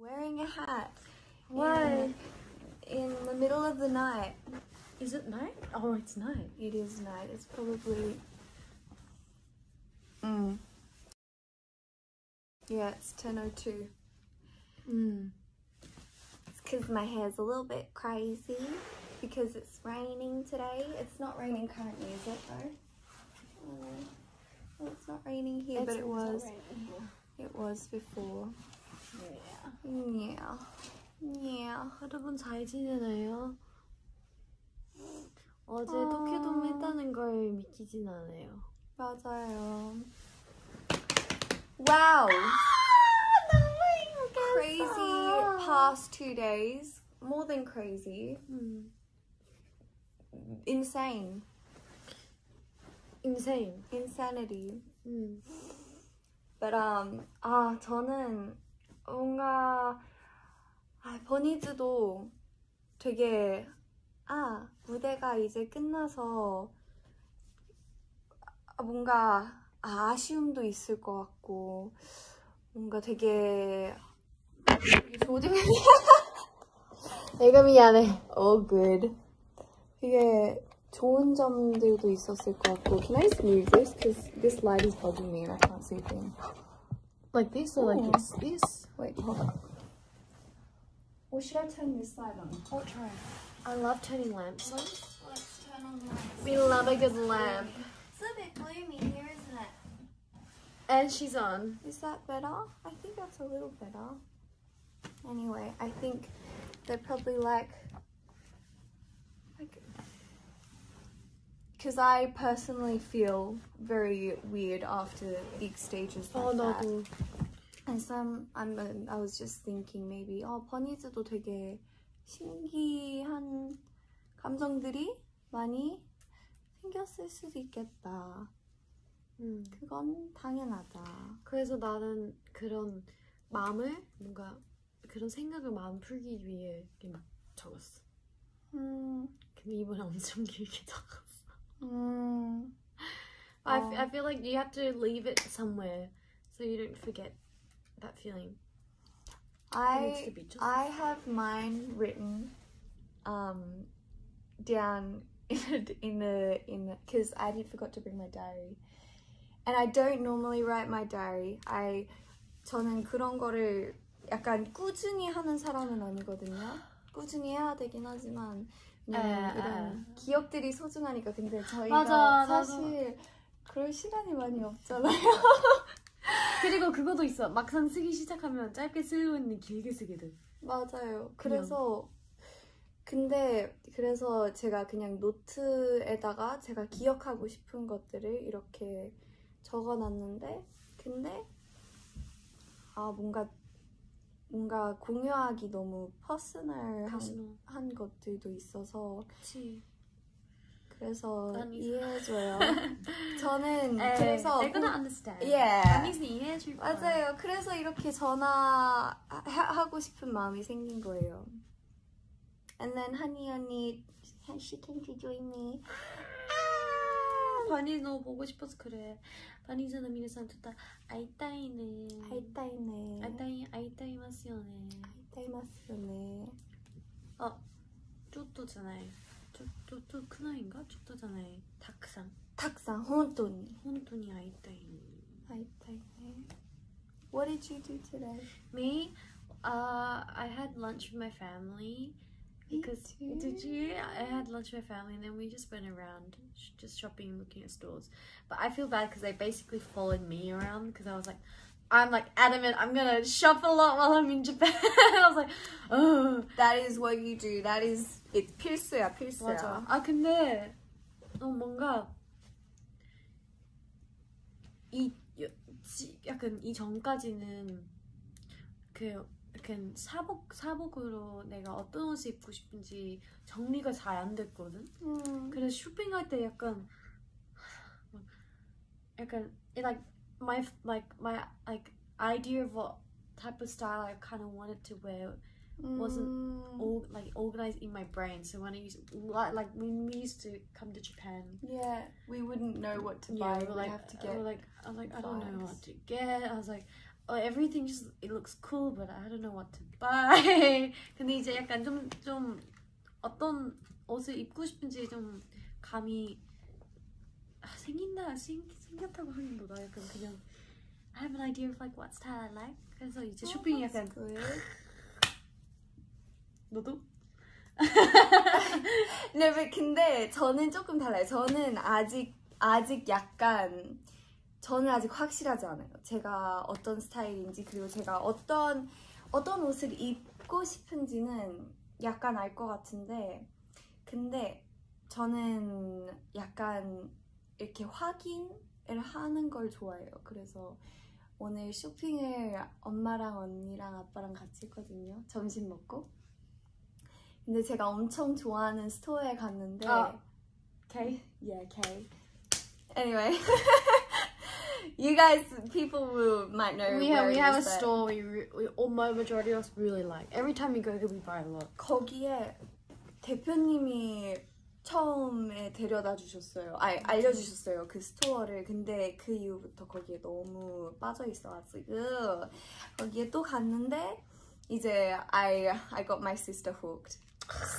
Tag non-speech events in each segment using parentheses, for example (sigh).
Wearing a hat. Why? In, in the middle of the night. Is it night? Oh, it's night. It is night. It's probably. Mm. Yeah, it's 10.02. Mm. It's because my hair's a little bit crazy because it's raining today. It's not raining currently, is it though? Oh, well, it's not raining here, but it was. It was before. Yeah. Yeah. 여러분 잘 지내나요? 어제 어. 도쿄돔 했다는 걸 믿기진 않아요. 맞아요. Wow. Crazy past two days. More than crazy. 음. Insane. Insane. Insanity. 음. But um, 아 저는 뭔가 아 버니즈도 되게 아 무대가 이제 끝나서 아, 뭔가 아, 아쉬움도 있을 것 같고 뭔가 되게 조증 내가 미안해. Oh good 되게 좋은 점들도 있었을 것 같고 Can I move this? Because this light is bugging me and I can't see a thing Like this or like this? This? Wait, hold up Or should I turn this light on? I'll try. I love turning lamps on. Let's turn on the. We love a good lamp. It's a bit gloomy here, isn't it? And she's on. Is that better? I think that's a little better. Anyway, I think they're probably like, like, because I personally feel very weird after big stages like oh, 어, that. And some, I'm, I was just thinking maybe, 어, 버니즈도 되게 신기한 감정들이 많이 생겼을 수도 있겠다. 음. 그건 당연하다. 그래서 나는 그런 마음을 뭔가 그런 생각을 마음 풀기 위해 막 적었어. 음, 근데 이번에 엄청 길게 적었어. 음, I, 어. f- I feel like you have to leave it somewhere so you don't forget that feeling. I I have mine written um down in the in because I did forgot to bring my diary, and I don't normally write my diary. I 저는 그런 거를 약간 꾸준히 하는 사람은 아니거든요. 꾸준히 해야 되긴 하지만 이런 기억들이 소중하니까 근데 저희가 맞아, 나도. 사실 그럴 시간이 많이 없잖아요. 그리고 그것도 있어. 막상 쓰기 시작하면 짧게 쓰고 있는 길게 쓰게 돼. 맞아요. 그래서 근데 그래서 제가 그냥 노트에다가 제가 기억하고 싶은 것들을 이렇게 적어놨는데 근데 아 뭔가 뭔가 공유하기 너무 퍼스널한. 한 것들도 있어서 그치. 그래서 이- 이해해줘요. (laughs) 저는 에이, 그래서 they're gonna 고- understand. Yeah. 아니지 이해해줄 거야. 맞아요. 그래서 이렇게 전화하고 싶은 마음이 생긴 거예요. And then honey 언니, she came to join me. 바니 너 보고 싶어서 그래. 바니잖아 미네산 듣다 아이따이네. 하이타이네. 아이따이 아이따이마스요네. 하이타이마스요네. 쪼또잖아요. ととクナインがちょっとじゃない？たくさん。たくさん。本当に。本当に会いたい。会いたいね。Did you do today? Uh, I had lunch with my family. Because did you? I had lunch with my family and then we just went around sh just shopping and looking at stores. But i feel bad because they basically followed me around because i was like I'm like adamant. I'm gonna shop a lot while I'm in Japan. I was like, oh, That is what you do. That is it's 필수야, 필수야. 맞아. 아 근데 어 뭔가 이 약간 이 전까지는 그 약간 사복 사복으로 내가 어떤 옷을 입고 싶은지 정리가 잘 안 됐거든. 음. 그래서 쇼핑할 때 약간 막 약간 like my like my like idea of what type of style I kind of wanted to wear wasn't 음. all like organized in my brain. So when I used like like when we used to come to Japan, Yeah, we wouldn't know what to yeah, buy. we we were would like, have to we get. were like I was like I don't know vibes. what to get. I was like, oh, everything just it looks cool, but I don't know what to buy. (laughs) 근데 이제 약간 좀 좀 어떤 옷을 입고 싶은지 좀 감이 아, 생긴다 생 생겼다고 하기보다 약간 그냥 I have an idea of like what style I like. 그래서 이제 쇼핑이 약간 good. (laughs) 너도? (laughs) 네, 근데 저는 조금 달라요. 저는 아직 아직 약간 저는 아직 확실하지 않아요. 제가 어떤 스타일인지 그리고 제가 어떤 어떤 옷을 입고 싶은지는 약간 알 것 같은데 근데 저는 약간 이렇게 확인 을 하는 걸 좋아해요. 그래서 오늘 쇼핑을 엄마랑 언니랑 아빠랑 같이 했거든요. 점심 먹고. 근데 제가 엄청 좋아하는 스토어에 갔는데 아. Okay. Yeah, okay. Anyway, you guys, people will might know. We have we have a store we, we all my majority of us really like. Every time we go here, we buy a lot. 거기에 대표님이 처음에 데려다 주셨어요. 아, 알려주셨어요. 그 스토어를. 근데 그 이후부터 거기에 너무 빠져 있어가지고 거기에 또 갔는데 이제 I I got my sister hooked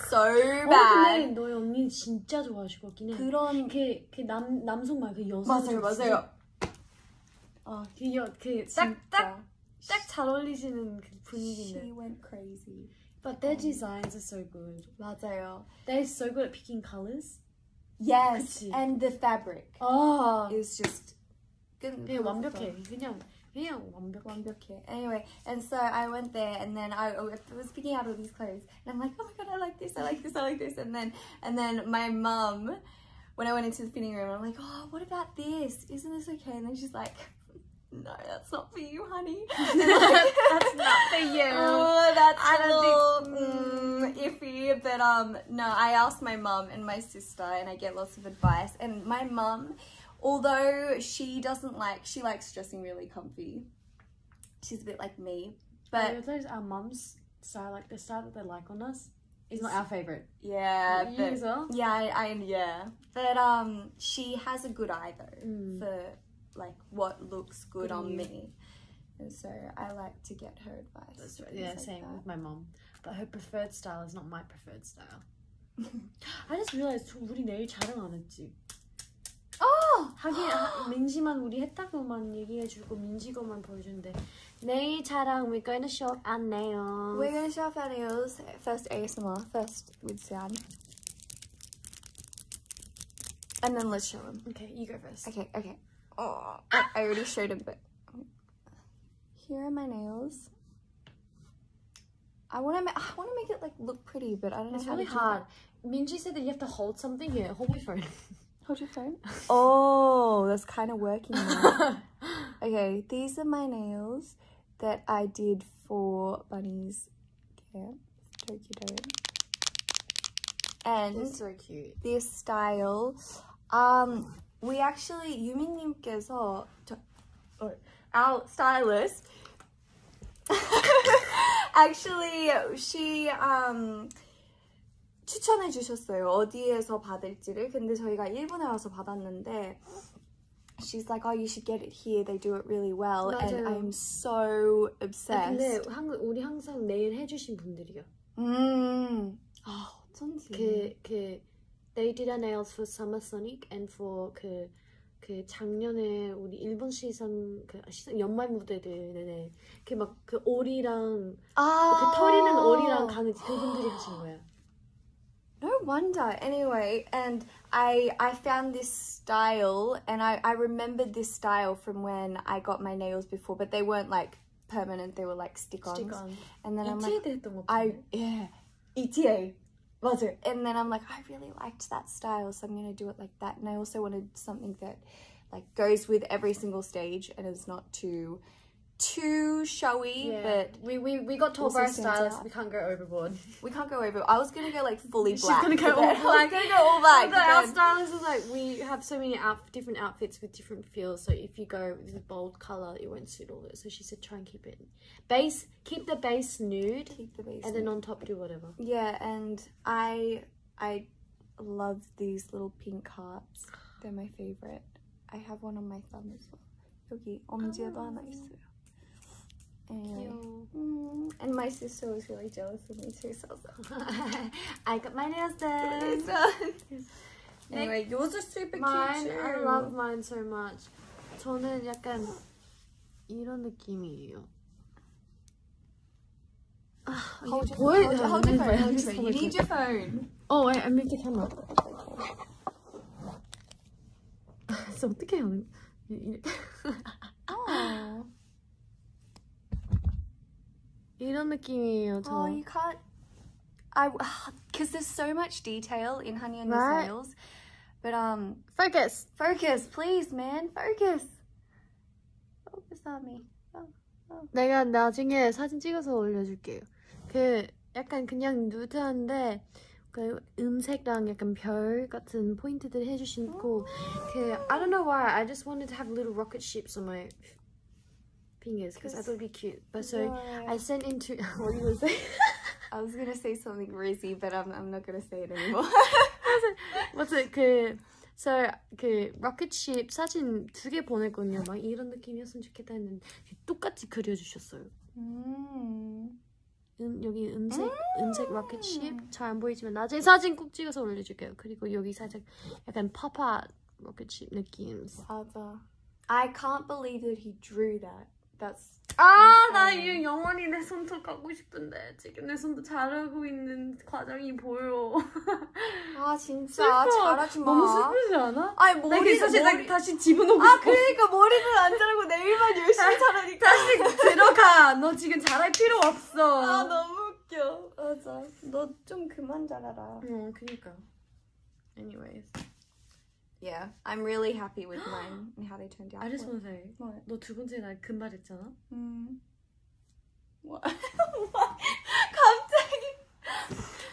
so 어, 근데 bad. 너희 언니 진짜 좋아하실 것 같긴 해. 그런 그그남 남성 말그 여성 맞아요, 맞아요. 어, 그여그딱딱딱 잘 어울리시는 그 She 분위기인데. went crazy. But their um, designs are so good. Well, they are. They're so good at picking colours. Yes, and the fabric. Ah. Oh. Is just good. Yeah, wonderful. Yeah, wonderful. Anyway, and so I went there, and then I, oh, I was picking out all these clothes, and I'm like, oh my god, I like this, I like this, I like this, and then, and then my mum, when I went into the fitting room, I'm like, oh, what about this? Isn't this okay? And then she's like, no, that's not for you, honey. (laughs) (laughs) That's not for you. Oh, that's I a don't little mm, iffy. But um, no, I asked my mum and my sister, and I get lots of advice. And my mum, although she doesn't like, she likes dressing really comfy. She's a bit like me, But but those our mums style, like the style that they like on us, is not our favorite. yeah, you but- as well. yeah, I, I yeah. But um, she has a good eye though Mm. for like what looks good, Good on on you. me. And so I like to get her advice. That's for right. things Yeah, like same that. with my mom. But her preferred style is not my preferred style. (laughs) I just realized 저- 우리 내일 자랑 안 했지. Oh, 하긴 하- (gasps) 민지만 우리 했다고만 얘기해주고 민지 것만 보여주는데 내일 자랑 we're going to shop our nails. We're gonna show off our nails. First ASMR, first with sound. And then let's show them. Okay, you go first. Okay, okay. Oh, I, already showed him, but here are my nails. I want to, ma- I want to make it like look pretty, but I don't know It's how really hard. Minji said that you have to hold something here. Hold my phone. Hold your phone. (laughs) (laughs) Oh, that's kind of working now. (laughs) okay, these are my nails that I did for Bunnies camp, Tokyo Dome. And so cute. this style. Um, we actually 유미님께서 저, or our stylist actually she um 추천해 주셨어요 어디에서 받을지를 근데 저희가 일본에 와서 받았는데 she's like oh you should get it here they do it really well and 맞아요. I'm so 아, obsessed 근데 한, 우리 항상 네일 해주신 분들이요. 음 아, 어쩐지 그, 그, they did our nails for Summer Sonic and for 그, 그 작년에 우리 일본 시선, 그 시선 연말 무대들, 네네. 그 막 그 오리랑, 아 그 털이는 오리랑 가는 그분들이 하신 거야. (gasps) No wonder. Anyway, and I I found this style and I, I remembered this style from when I got my nails before, but they weren't like permanent, they were like stick-ons. Stick on. And then I'm like 이티에도 했던 거 I 같은데. yeah. ETA. It? And then I'm like, I really liked that style, so I'm gonna do it like that. And I also wanted something that like goes with every single stage and is not too too showy, Yeah. but we, we, we got told also by our stands stylist out. we can't go overboard. we can't go over. I was gonna go like fully She's black. gonna go but all then- (laughs) I was black. gonna go all black. But but our then- stylist is like, we have so many out, different outfits with different feels. So if you go with a bold color, it won't suit all it. So she said, try and keep it base, keep the base nude, keep the base. and then on top do whatever. Yeah, and I I love these little pink hearts. They're my favorite. I have one on my thumb as well. 여기 엄지에도 아. 하나 있어요. Anyway. 귀여워. Mm, and my sister was really jealous of me too, so I was like, I (laughs) got my nails done. (laughs) anyway, yours are super Mine, cute too. I love mine so much. 저는 약간 이런 느낌이에요. 아, Hold 이게 your, 보여- hold, your- hold your 안 phone, 보여. hold your phone. You need your phone. Oh, wait, I make the camera. (laughs) 진짜 어떻게 하는? 이- 이- Oh. 이런 느낌이에요. 저. Oh, you can't. I (sighs) because there's so much detail in Honey on Your Right. Nails, but um, Focus. focus, please, man, focus. Focus on me. 내가 나중에 사진 찍어서 올려줄게요. 그 약간 그냥 누드한데 그 음색랑 약간 별 같은 포인트들 해주시고 그 I don't know why I just wanted to have little rocket ships on my fingers because I thought it'd be cute. But so I sent into (laughs) what are you gonna say? (laughs) I was gonna say something rizzy, but I'm I'm not gonna say it anymore. (laughs) What's it? 그 so 그 rocket ship 사진 두 개 보냈거든요. 막 이런 느낌이었으면 좋겠다 했는데 똑같이 그려주셨어요. mm. 은, 여기 은색 은색 로켓 칩잘 안 보이지만 나중에 사진 꼭 찍어서 올려줄게요. 그리고 여기 살짝 약간 파파 로켓 칩 느낌. 맞아. I can't believe that he drew that. That's 아나 insane. 이 영원히 내 손톱 갖고 싶은데 지금 내 손도 자르고 있는 과정이 보여. 아 진짜 잘하지 마. 너무 슬프지 않아? 아니 머리 사실 머리. 나 다시 집어넣고 아 싶어. 그러니까 머리는 안 자르고 네일만 열심히 자르니까. 다시 들어가. 너 지금 잘할 필요 없어. 아 너무 웃겨. 맞아. 너 좀 그만 자라라. 응, 그니까. Anyways, Yeah, I'm really happy with mine and how they turned out. I just wanna say, What? 너두 번째 날 금발했잖아. 음. What? 갑자기.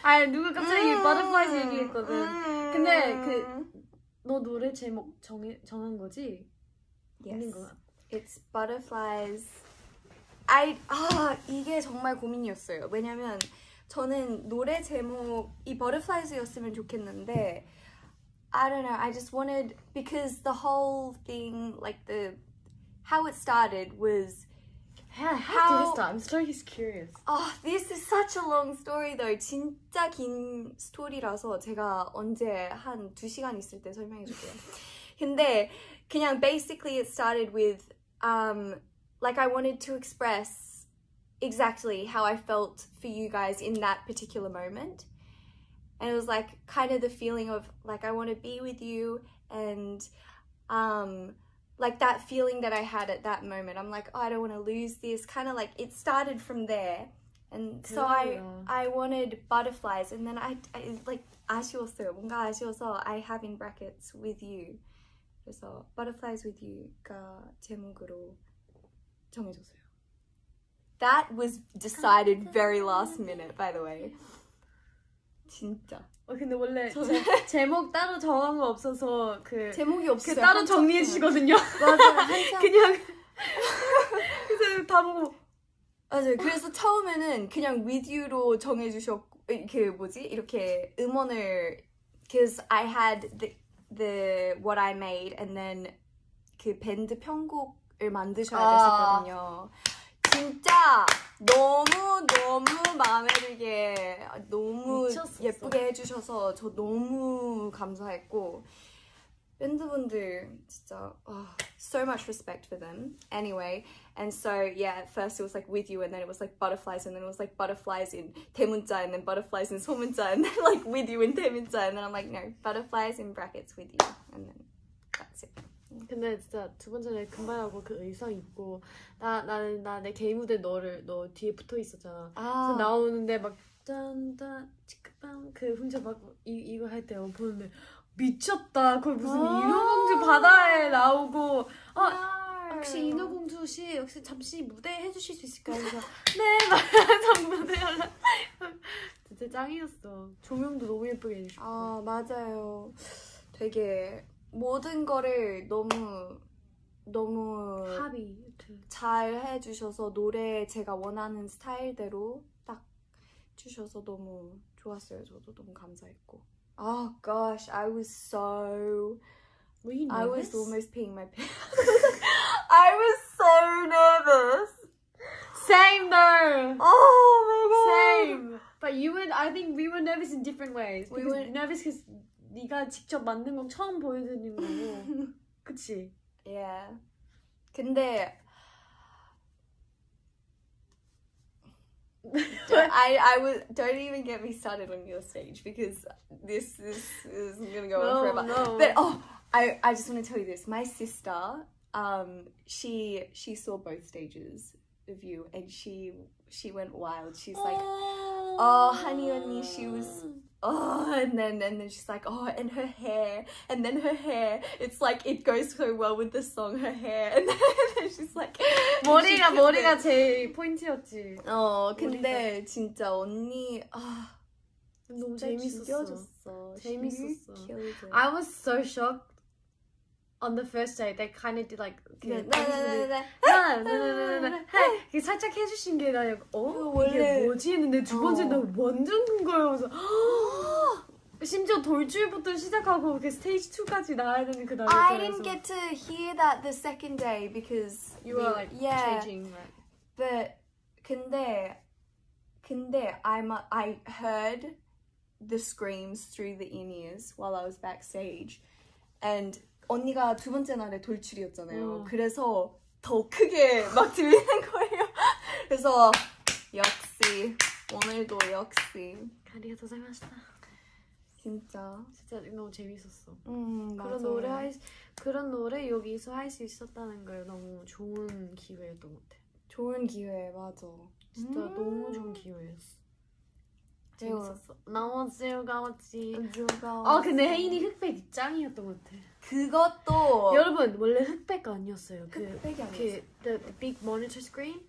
아 누가 갑자기 음, 버터플라이즈 얘기했거든. 음. 근데 그- 너 노래 제목 정해 정한 거지? 있는 Yes. 거야. It's butterflies. I 아 이게 정말 고민이었어요. 왜냐면 저는 노래 제목이 butterflies였으면 좋겠는데 I don't know. I just wanted because the whole thing, like the how it started was Yeah, how- start? I'm so curious. Oh, this is such a long story though. 진짜 긴 스토리라서 제가 언제 한 두 시간 있을 때 설명해 줄게요. 근데 그냥 basically it started with um like I wanted to express exactly how I felt for you guys in that particular moment. And it was like kind of the feeling of like I want to be with you and um like that feeling that I had at that moment. I'm like, oh, I don't want to lose this. Kind of like it started from there. And so I 대박이다. I wanted butterflies and then I, I like 아쉬웠어요. 뭔가 아쉬워서 I have in brackets with you. 그래서 butterflies with you가 제목으로 정해졌어요. That was decided very last minute, by the way. 진짜. 어 근데 원래 저- 제, 제목 따로 정한 거 없어서 그, 제목이 그 없어요. 따로 정리해 주시거든요. 맞아요. (laughs) 한참 그냥 그래서 다 보고 맞아요. 그래서 처음에는 그냥 with you로 정해 주셨고 그 뭐지 이렇게 음원을 because I had the the what I made and then 그 밴드 편곡을 만드셔야 아. 됐었거든요. 진짜 너무 너무 마음에 들게 너무 미쳤었어. 예쁘게 해주셔서 저 너무 감사했고 밴드분들 진짜 아, so much respect for them. Anyway, and so yeah, at first it was like with you, and then it was like butterflies, and then it was like butterflies in 대문자, and then butterflies in 소문자, and then (laughs) like with you in 대문자, and then I'm like no, butterflies in brackets with you, and then that's it. 근데 진짜 두 번째 날 금발하고 그 의상 입고 나 나는 나 내 개인 무대 너를 너 뒤에 붙어 있었잖아. 아, 나오는데 막 짠짠 치크빵 그 혼자 막 이, 이거 할 때 보는데 미쳤다. 거기 무슨 아. 인어공주 바다에 나오고 아 혹시 혹시 인어공주 씨 혹시 잠시 무대 해주실 수 있을까요? 그래서 (laughs) 네 말해서 무대 진짜 짱이었어. 조명도 너무 예쁘게 해주시고. 아 맞아요. 되게 모든 거를 너무 너무 합이 여튼. 잘 해주셔서 노래 제가 원하는 스타일대로 딱 주셔서 너무 좋았어요. 저도 너무 감사했고. Oh gosh, I was so Were you I was nervous? almost peeing my pants. I was so nervous. Same though. Oh my god. Same. But you were, I think we were nervous in different ways. We were- nervous because 네가 직접 만든 건 처음 보여드리는 거고. (laughs) 그치? Yeah. 근데 (laughs) don't, I I was don't even get me started on your stage because this this is gonna go on No, forever. no. But oh, I I just want to tell you this. My sister, um, she she saw both stages of you, and she she went wild. She's like, oh, honey, honey, she was- oh, and then and then she's like, oh, and her hair, and then her hair. It's like it goes so well with the song, her hair, (laughs) and then she's like, 머리가 she 머리가 couldn't- 제일 포인트였지. 어 근데 진짜 언니 아 너무 진짜 재밌었어. 죽여줬어. 재밌었어. She killed it. I was so shocked. On the first day, they kind of did like (laughs) 그 (laughs) (laughs) 네, 나나나나 나나나나나 해 이게 살짝 해주신 게 나 약간 어 원래- 이게 뭐지 했는데 두 번째 어. 나 완전 큰 거예요. 그래서 심지어 돌출부터 시작하고 그 스테이지 2까지 나와야 되는 그 날이 I didn't get to hear that the second day because you were like yeah changing right. but 근데 근데 I'm I heard the screams through the in ears while I was backstage and 언니가 두 번째 날에 돌출이었잖아요. 어. 그래서 더 크게 (laughs) 막 들리는 거예요. (laughs) 그래서 역시 오늘도 역시 가리가 고생하셨다. 진짜 진짜 너무 재밌었어. 음 맞아. 그런 노래 할 수- 그런 노래 여기서 할 수 있었다는 거 너무 좋은 기회였던 것 같아. 좋은 기회 맞아. 진짜 음. 너무 좋은 기회였어. 배워. 재밌었어. 너무 즐거웠지. 즐거워. 아 근데 혜인이 흑백 짱이었던 것 같아. 그것도 여러분 원래 흑백 아니었어요. 그, 흑백이 아니었어. 그 the, the big monitor screen.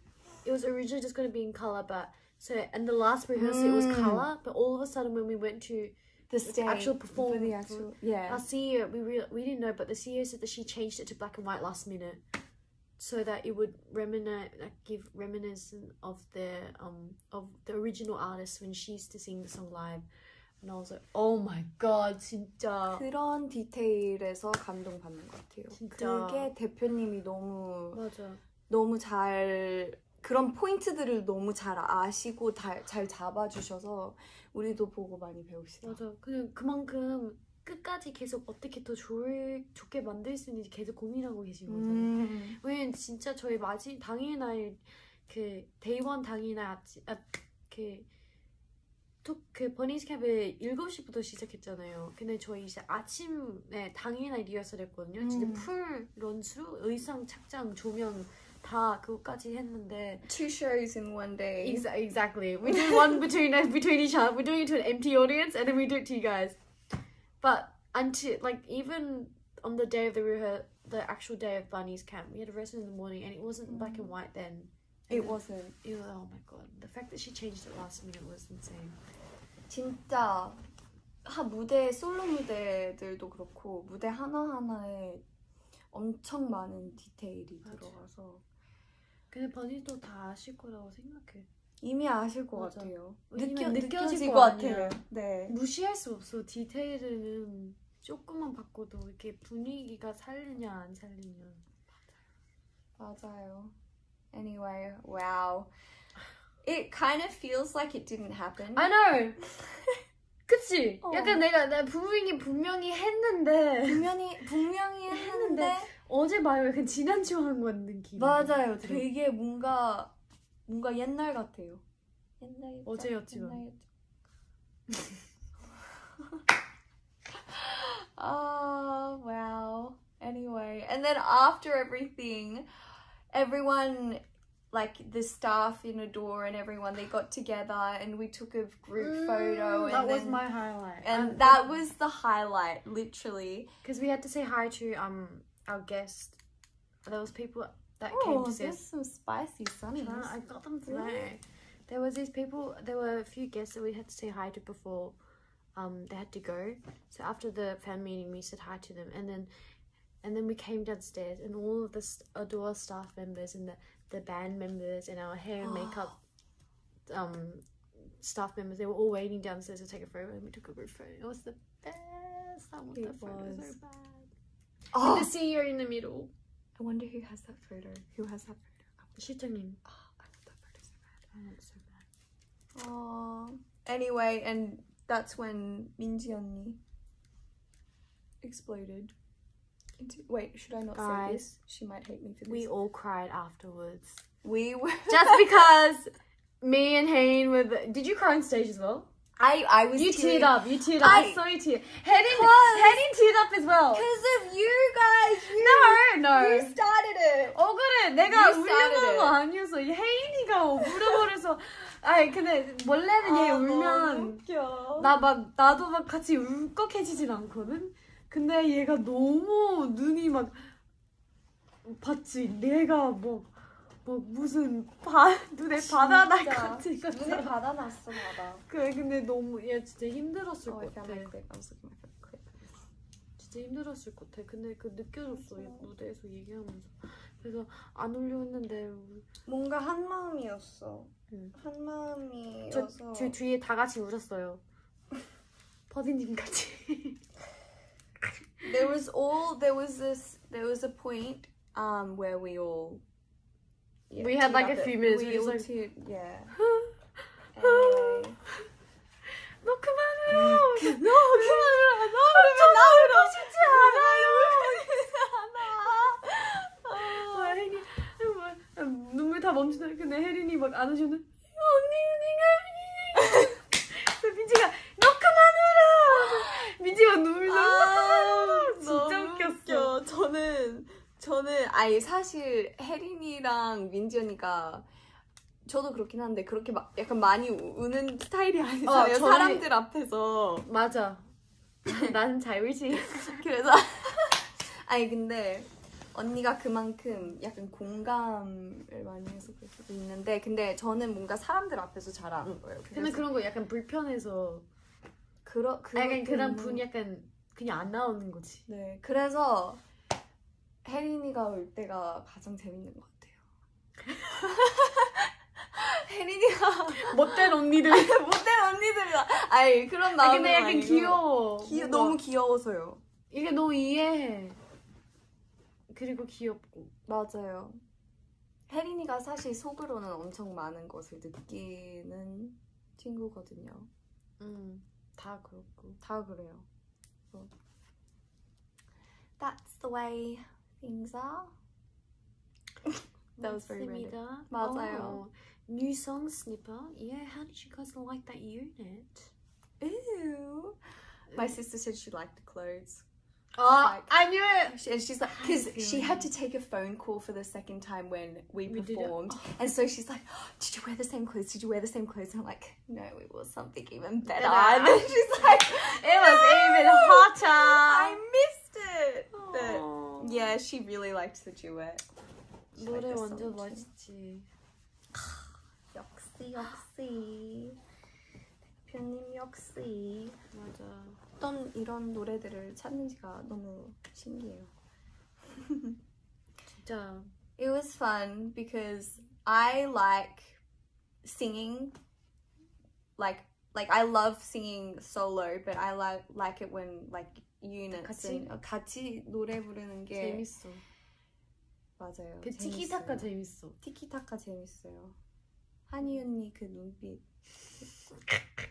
It was originally just going to be in color, but so and the last rehearsal it was Mm. color, but all of a sudden when we went to the the stage actual for perform the actual yeah. our CEO, we re- we didn't know, but the CEO said that she changed it to black and white last minute, So that it would reminisce, like, give reminiscence of the um of the original artist when she used to sing the song live, and I was like, oh my god, 진짜. 그런 디테일에서 감동받는 것 같아요. 진짜. 그게 대표님이 너무 맞아. 너무 잘 그런 포인트들을 너무 잘 아시고 다, 잘 잡아주셔서 우리도 보고 많이 배웁시다. 맞아. 그냥 그만큼 끝까지 계속 어떻게 더 좋을, 좋게 만들 수 있는지 계속 고민하고 계신 거잖아요. 음. 왜냐면 진짜 저희 마지 당일날 그 데이원 당일날 아침 아그 그 버니스 캡을 7시부터 시작했잖아요. 근데 저희 이제 아침에 당일날 리허설 했거든요. 진짜 음. 풀 런스로 의상, 착장, 조명 다 그거까지 했는데 Two shows in one day. Exa- exactly. We do one between between each other. We're doing it to an empty audience, and then we do it to you guys. But until like even on the day of the rehe- the actual day of Bunnies camp, we had a rehearsal in the morning, and it wasn't mm. black and mm. white then. And it wasn't. It was, oh my god, the fact that she changed it last minute was insane. 진짜 하 무대 솔로 무대들도 그렇고 무대 하나 하나에 엄청 많은 디테일이 맞아. 들어가서. 근데 버니도 다 아실 거라고 생각해. 이미 아실 것 맞아. 같아요. 느껴 느껴질 것. 같아요. 네. 무시할 수 없어. 디테일은 조금만 바꿔도 이렇게 분위기가 살리냐 안 살리냐. 맞아요. Anyway, wow. It kind of feels like it didn't happen. I know. (laughs) 그치? 어. 약간 내가 나 분명히 분명히 했는데 분명히 분명히 (laughs) 했는데 어제 봐요. 약간 지난주 한건 느낌. 맞아요. 되게 뭔가 뭔가 옛날 같아요. 옛날 oh (laughs) wow. Anyway, and then after everything, everyone like the staff in ADOR and everyone they got together and we took a group mm, photo. That was then, my highlight, and um, that was the highlight, literally. Because we had to say hi to um our guest. There was people that came Oh, to see there's some spicy sunnies. I got them today. Really? There was these people. There were a few guests that we had to say hi to before. Um, they had to go. So after the fan meeting, we said hi to them, and then, and then we came downstairs, and all of the ADOR staff members and the the band members and our hair and makeup, (gasps) um, staff members. They were all waiting downstairs to take a photo, and we took a group photo. It was the best. I want the It photo was. so bad. Oh, And the CEO in the middle. I wonder who has that photo. Who has that photo? Oh, 시청님. Oh, I love that photo so bad. I want it so bad. Oh. Anyway, and that's when Minji exploded. Into, wait, should I not Guys, say this? She might hate me for this. We all cried afterwards. We were just because me and Hanni were. The, did you cry on stage as well? I I was You tearing- teared up. You teared up. I, I- saw you tear. Cause- Hayden teared up as well. Because of you guys. You, No, no. You started it. 어 그래 내가 it. 거 아니었어 혜인이가 울어버려서 아니 근데 원래는 얘 아, 울면. 나 막 나도 막 같이 울컥해지진 않거든 근데 얘가 너무 눈이 막 봤지 내가 뭐, 뭐 무슨 바, 눈에 바다 날 진짜. 같은 눈에 것처럼 받아놨어 봐봐. 그래 근데 너무 얘 진짜 힘들었을 I 것 같아. 진짜 힘들었을 것 같아 근데 그 느껴졌어 무대에서 얘기하면서 그래서 안 울려 했는데 뭔가 한 마음이었어. 응. 한 저, 마음이어서. 저 뒤에 다 같이 울었어요. (laughs) 버디님까지. There was all there was this there was a point um where we all yeah, We had, like, a few minutes, We we just, all like- yeah. Anyway. 너 그만 울어. (laughs) 너 그만 울어. 너 울면 나 울고 싶지 않아요. 와, (laughs) 혜린이 뭐, 눈물 다 멈추네. 근데 혜린이 막 안아주는 언니 언니가 그래서 (laughs) 민지가 너 그만 울어. 민지가 눈물 나. 아, 진짜 웃겼어. 웃겨. 저는 저는 아예 사실 혜린이랑 민지 언니가 저도 그렇긴 한데 그렇게 막 약간 많이 우- 우는 스타일이 아니잖아요. 어, 저는- 사람들 앞에서. 맞아. (laughs) 나는 잘 울지. (laughs) 그래서 (laughs) 아니 근데 언니가 그만큼 약간 공감을 많이 해서 그럴 수도 있는데 근데 저는 뭔가 사람들 앞에서 잘 안 울어요. 근데 그래서 그런 거 약간 불편해서. 그러 그 약간 그런 분 약간 그냥 안 나오는 거지. 네 그래서 혜린이가 올 때가 가장 재밌는 것 같아요. (laughs) 혜린이가 못된 언니들. 못된 언니들이다. 아니 그런 아 마음이 근데 약간 귀여워. 귀여 뭔가 너무 귀여워서요. 이게 너무 이해해. 그리고 귀엽고. 맞아요. 혜린이가 사실 속으로는 엄청 많은 것을 느끼는 친구거든요. 음, 다 그렇고. 다 그래요. That's the way things are. That was very random. 맞습니다. 맞아요. Oh, new song snipper. Yeah, how did you guys like that unit? Ew. My sister said she liked the clothes. Oh, like- I knew it. She- And she's like, I because feel she you. had to take a phone call for the second time when we We did it. performed. And so she's like, Did you wear the same clothes? Did you wear the same clothes? And I'm like, No, we wore something even better. Better. And (laughs) then she's like, It was even hotter. I missed it. But Oh. yeah, she really liked the duet. She liked 노래 the 완전 song too. 멋있지. (sighs) 역시 역시 대표님 역시 맞아. 어떤 이런 노래들을 찾는지가 너무 신기해요. (laughs) 진짜. It was fun because I like singing. Like like I love singing solo, but I like like it when like units 같이? and 어, 같이 노래 부르는 게 재밌어. 맞아요. 그 티키타카 재밌어요. 재밌어. 티키타카 재밌어요. 한이 언니 그 눈빛. (laughs)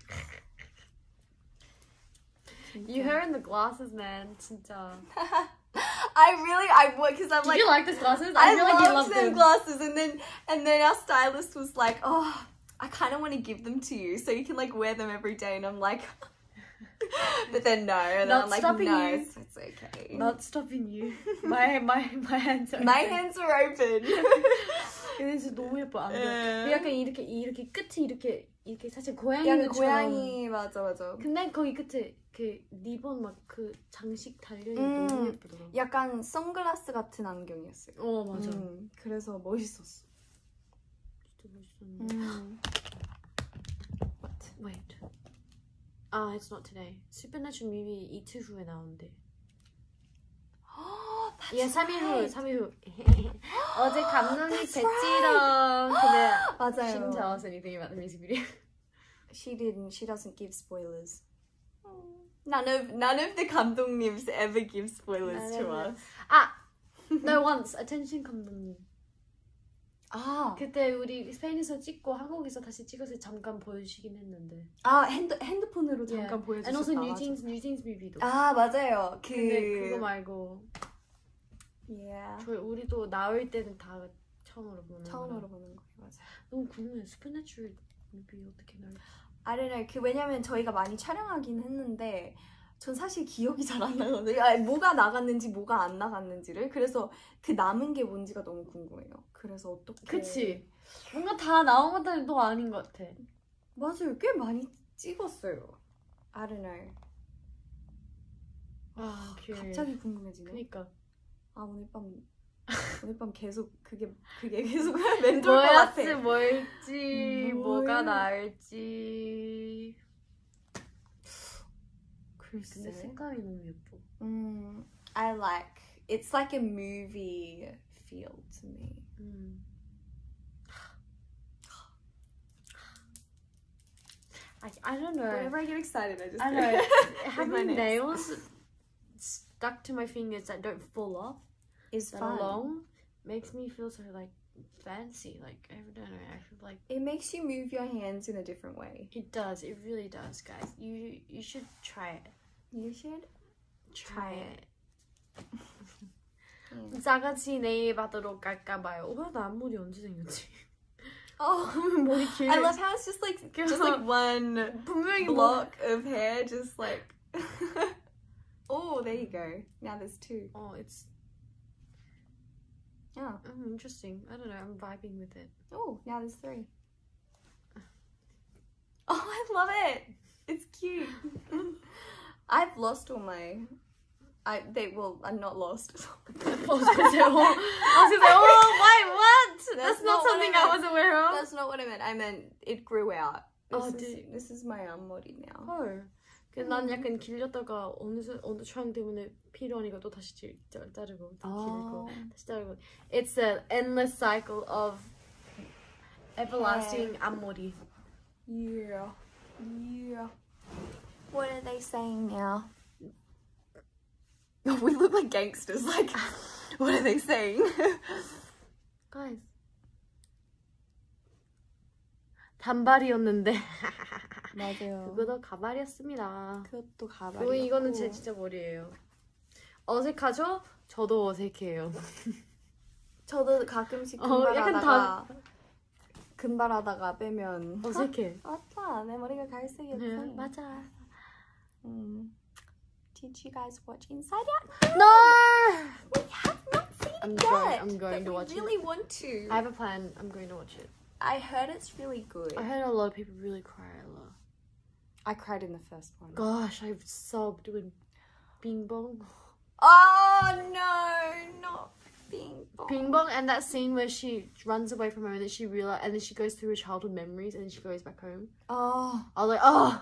You her in the glasses, man. 진짜. (laughs) I really I would because I'm Did like you like those glasses? I, feel like you loved loved them them. glasses, and then and then our stylist was like, "Oh, I kind of want to give them to you so you can like wear them every day." And I'm like, (laughs) but then no, and then Not I'm like, stopping no, you. it's, okay. Not stopping you. My my my hands are. My open. hands are open. (laughs) 근데 진짜 너무 예뻐 안경. 예. 약간 이렇게 이렇게 끝이 이렇게 이렇게 사실 고양이 약간. 고양이 맞아 맞아. 근데 거기 끝에 그 리본 막 그 장식 달려 있는 음. 너무 예쁘더라. 약간 선글라스 같은 안경이었어요. 어 맞아. 음, 그래서 멋있었어. 진짜 멋있었는데. 음. Wait. Ah, it's not today. Supernatural movie 이틀 후에 나온대. That's 예, 3일 후, right. 3일 후. (gasps) (laughs) 어제 감독님 That's 뵀지롱. 근데 she 맞아요. didn't tell us anything about the music video. She didn't. She doesn't give spoilers. None of none of the 감독님s ever give spoilers to None of us. 아! No, once. Attention 감독님. 아, 그때 우리 스페인에서 찍고 한국에서 다시 찍어서 잠깐 보여주긴 했는데. 아 핸드 핸드폰으로 잠깐 Yeah. 보여주셨다. And also. 뉴진스 뉴진스 뮤비도. 아 맞아요. 그 근데 그거 말고 yeah. 저희 우리도 나올 때는 다 처음으로 보는 처음으로 거라. 보는 거예요. 맞아. 너무 궁금해. 스페내추럴 뮤비 어떻게 나올지. I don't know. 그 왜냐면 저희가 많이 촬영하긴 했는데 전 사실 기억이 잘 안 나거든요. 아니, 뭐가 나갔는지 뭐가 안 나갔는지를 그래서 그 남은 게 뭔지가 너무 궁금해요. 그래서 어떻게 그치. 뭔가 다 나온 것들도 아닌 것 같아. 맞아요. 꽤 많이 찍었어요. I don't know. 아, 갑자기 궁금해지네. 그니까. 아 오늘 밤 오늘 밤 계속 그게 그게 계속 (laughs) 맴돌 것 같아. 뭐였지 뭘지 뭘. 뭐가 나을지. 글쎄. 근데 색감이 너무 예뻐. 음, I like. It's like a movie feel to me. 음. I, I don't know. Whenever I get excited, I just. I do. know. (laughs) With my Having nails. nails stuck to my fingers that don't fall off is that fun. are long makes me feel so like fancy. Like I don't know. I feel like It makes you move your hands in a different way. it does. It really does, guys. You you should try it. You should. Try Try it. 음. 싸같이 네일 받으러 갈까 봐요. 어, 나 앞머리 언제 생겼지? (laughs) Oh, (laughs) 머리 길. I love how it's just like just like (laughs) one 분명히 뭐 block of hair, just like. oh, there you go. Now there's two. 어, it's Yeah. um, interesting. I don't know. I'm vibing with it. Oh, now there's three. Oh, I love it. It's cute. I've lost all my. I they well, I'm not lost. I was gonna say, oh, I was gonna say, oh, wait, what? That's, That's not not what something I I, meant. was aware of. That's not what I meant. I meant it grew out. This, Oh, is, did- this is my 앞머리 now. 헐. 그 난 약간 길렸다가 어느 수- 어느 촬영 때문에 필요하니까 또 다시 지- 자- 자르고 또 길고 다시 자르고. It's an endless cycle of everlasting 앞머리. Yeah. Yeah. What are they saying now? we look like gangsters. Like, (laughs) what are they saying? (laughs) Guys. 단발이었는데 맞아요. (laughs) 그거도 가발이었습니다. 그것도 가발이. 그리고 이거는 제 진짜 머리예요. 어색하죠? 저도 어색해요. 저도 가끔씩 어, 금발하다가 약간 금발하다가 빼면 어색해. 아, 맞다 내 머리가 갈색이었어. 네, 맞아. 음. Did you guys watch Inside Out? No! We have not seen I'm it going- yet. I'm going to watch it. really want to. I have a plan. I'm going to watch it. I heard it's really good. I heard a lot of people really cry a lot. I cried in the first one. Gosh, I've sobbed when Bing Bong. Oh no, not Bing Bong. Bing Bong and that scene where she runs away from home and then she realize and then she goes through her childhood memories and then she goes back home. Oh, I was like, oh,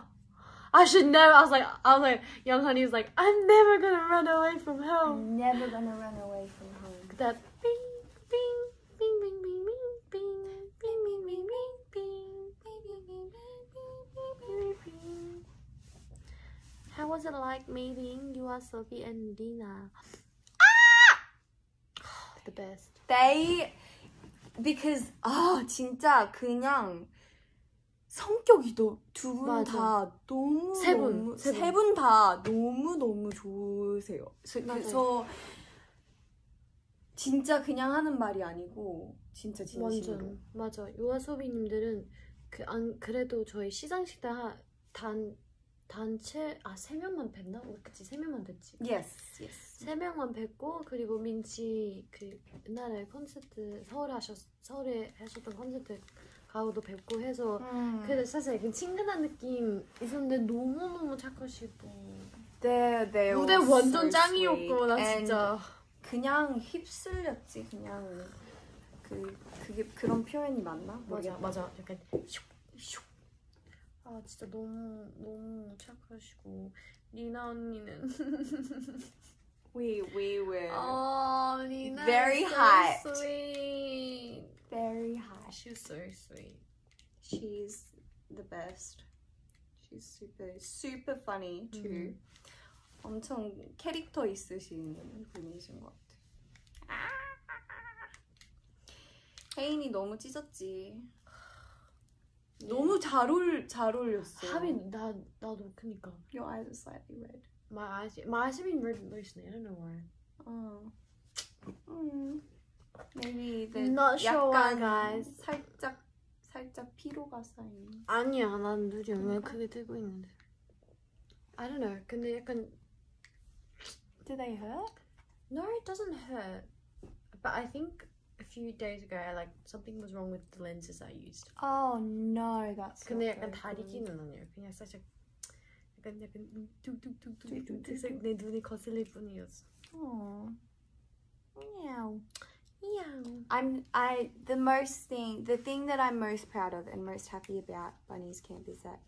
I should never. I was like, I was like, young Hanni was like, I'm never gonna run away from home. I'm never gonna run away from home. That bing, bing, bing, bing, bing, bing, bing, bing, bing, bing, bing, bing, bing, bing bing. How was it like meeting YOASOBI and Dina? Ah! the best. They, because oh, 진짜 그냥. 성격이 두분 맞아. 다 너무 세 분, 세 분. 다 너무 너무 좋으세요. 그- 맞아요. 그래서 진짜 그냥 하는 말이 아니고 진짜 진심으로. 완전 맞아. 유아소비님들은 그 안 그래도 저희 시상식 때단 단체 아 세 명만 뵀나? 그치 세 명만 뵀지. Yes, yes. 세 명만 뵙고 그리고 민치 그 옛날에 콘서트 서울에 하셨 서울에 하셨던 콘서트 가고도 뵙고 해서 음. 그래도 사실 그 친근한 느낌 있었는데 너무 너무 착하시고 They're, they're 무대 완전 짱이었고 나. 진짜 그냥 휩쓸렸지 그냥 그 그게 그런 표현이 맞나? 맞아 모르겠다. 맞아 약간 슉슉 아 진짜 너무 너무 착하시고 리나 언니는 (laughs) We we were 어 리나 Very so hyped. sweet very high. she's so sweet She's the best. She's super super funny too. 음. 엄청 캐릭터 있으신 분이신 것 같아. 혜인이 너무 찢었지. 너무 잘, 어울, 잘 어울렸어. 하빈 나 나도 그니까. Your eyes are slightly red. My eyes, my eyes have been red recently. I don't know why. 어. 음. Maybe the Not sure why, 약간 guys. 살짝 살짝 피로가 쌓인. 아니야, 난 눈이 얼마나 크게 뜨고 있는데. I don't know. 근데 약간 Do they hurt? no, it doesn't hurt. But I think a few days ago, I like something was wrong with the lenses I used. Oh no, that's. 근데 not 약간 very 다리기는 아니에요. 그냥 살짝 약간 약간 뚝뚝뚝뚝 툭툭 내 눈이 거슬릴 뿐이었어. Oh, meow. meow. I'm I the most thing the thing that I'm most proud of and most happy about Bunnies camp is that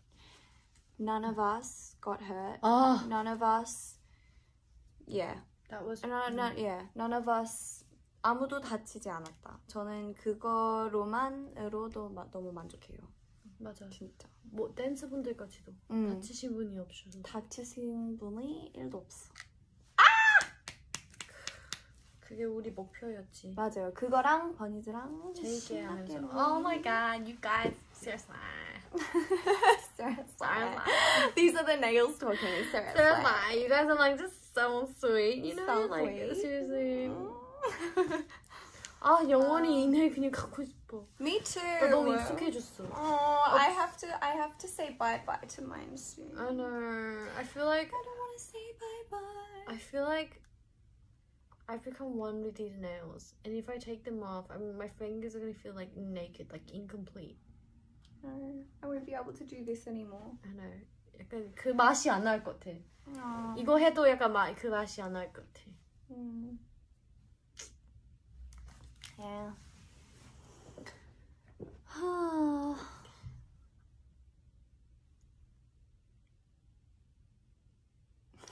none of us got hurt. Oh. None of us. Yeah. That was. No, no, yeah. None of us. 아무도 다치지 않았다. 저는 그거로만으로도 너무 만족해요. 맞아. 진짜. 뭐 댄스 분들까지도 음. 다치신 분이 없어서 다치신 분이 1도 없어. 그게 우리 목표였지. 맞아요. 그거랑 버니즈랑 재밌게 하면서. Oh my god, you guys seriously. Seriously. These are the nails talking. Seriously. Seriously, you guys are like just so sweet, you know? So like sweet. seriously. 아 영원히 이 나이 그냥 갖고 싶 어. Me too. 나 너무 익숙해졌어. Oh, I have to. I have to say bye bye to mine soon. I know. I feel like I don't want to say bye bye. I feel like I've become one with these nails, and if I take them off, I mean, my fingers are gonna feel like naked, like incomplete. No, I won't be able to do this anymore. I know. 약간 그 맛이 안 날 것 같아. Oh. 이거 해도 약간 마, 그 맛이 안 날 것 같아. Mm. Yeah.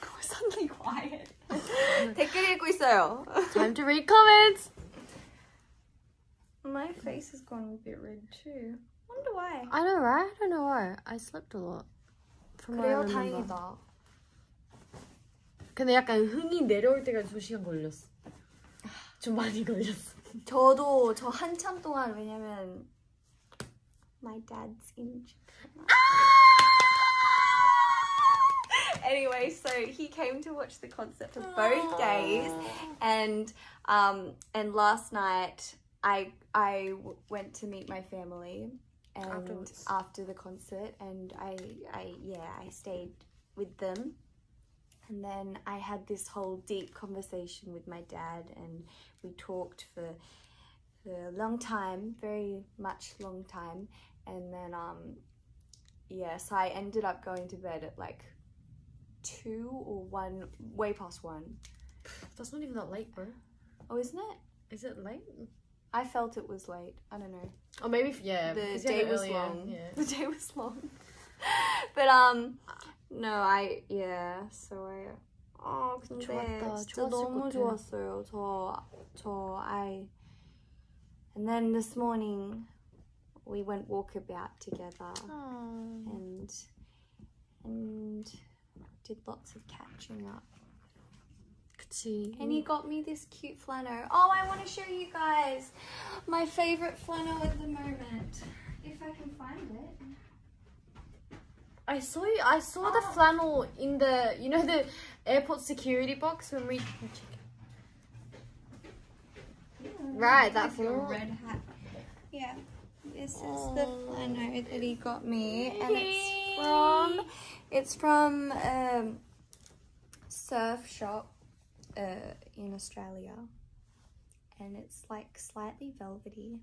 We're suddenly quiet. 댓글 읽고 있어요. Time to read comments. My face has gone a bit red too. Wonder why. I know, right? I don't know why. I slept a lot. From 그래요. 다행이다. 근데 약간 흥이 내려올 때까지 2시간 걸렸어. 좀 많이 걸렸어. 저도 저 한참 동안 왜냐면 my dad's in Japan. anyway, so he came to watch the concert for both days, and um, and last night I I w- went to meet my family, and Afterwards. after the concert, and I I yeah I stayed with them. And then I had this whole deep conversation with my dad, and we talked for a long time, very much long time. And then, um, yeah, so I ended up going to bed at like two or one, way past one. That's not even that late, bro. Oh, isn't it? Is it late? I felt it was late. I don't know. Oh, maybe, yeah. the because you day had it was earlier, long. Yeah. (laughs) The day was long. (laughs) but um, no, I yeah. So I. 어 근데 좋았다. 진짜 좋았을 너무 것 같아. 좋았어요. 저 저 I. and then this morning, we went walkabout together and and did lots of catching up. And he got me this cute flannel. Oh, I want to show you guys my favorite flannel at the moment. If I can find it. I saw you. I saw the Oh. flannel in the, you know, the airport security box when we. Right, that With your flannel. red hat. Yeah. This is the flannel that he got me, and it's from it's from um, surf shop uh, in Australia, and it's like slightly velvety.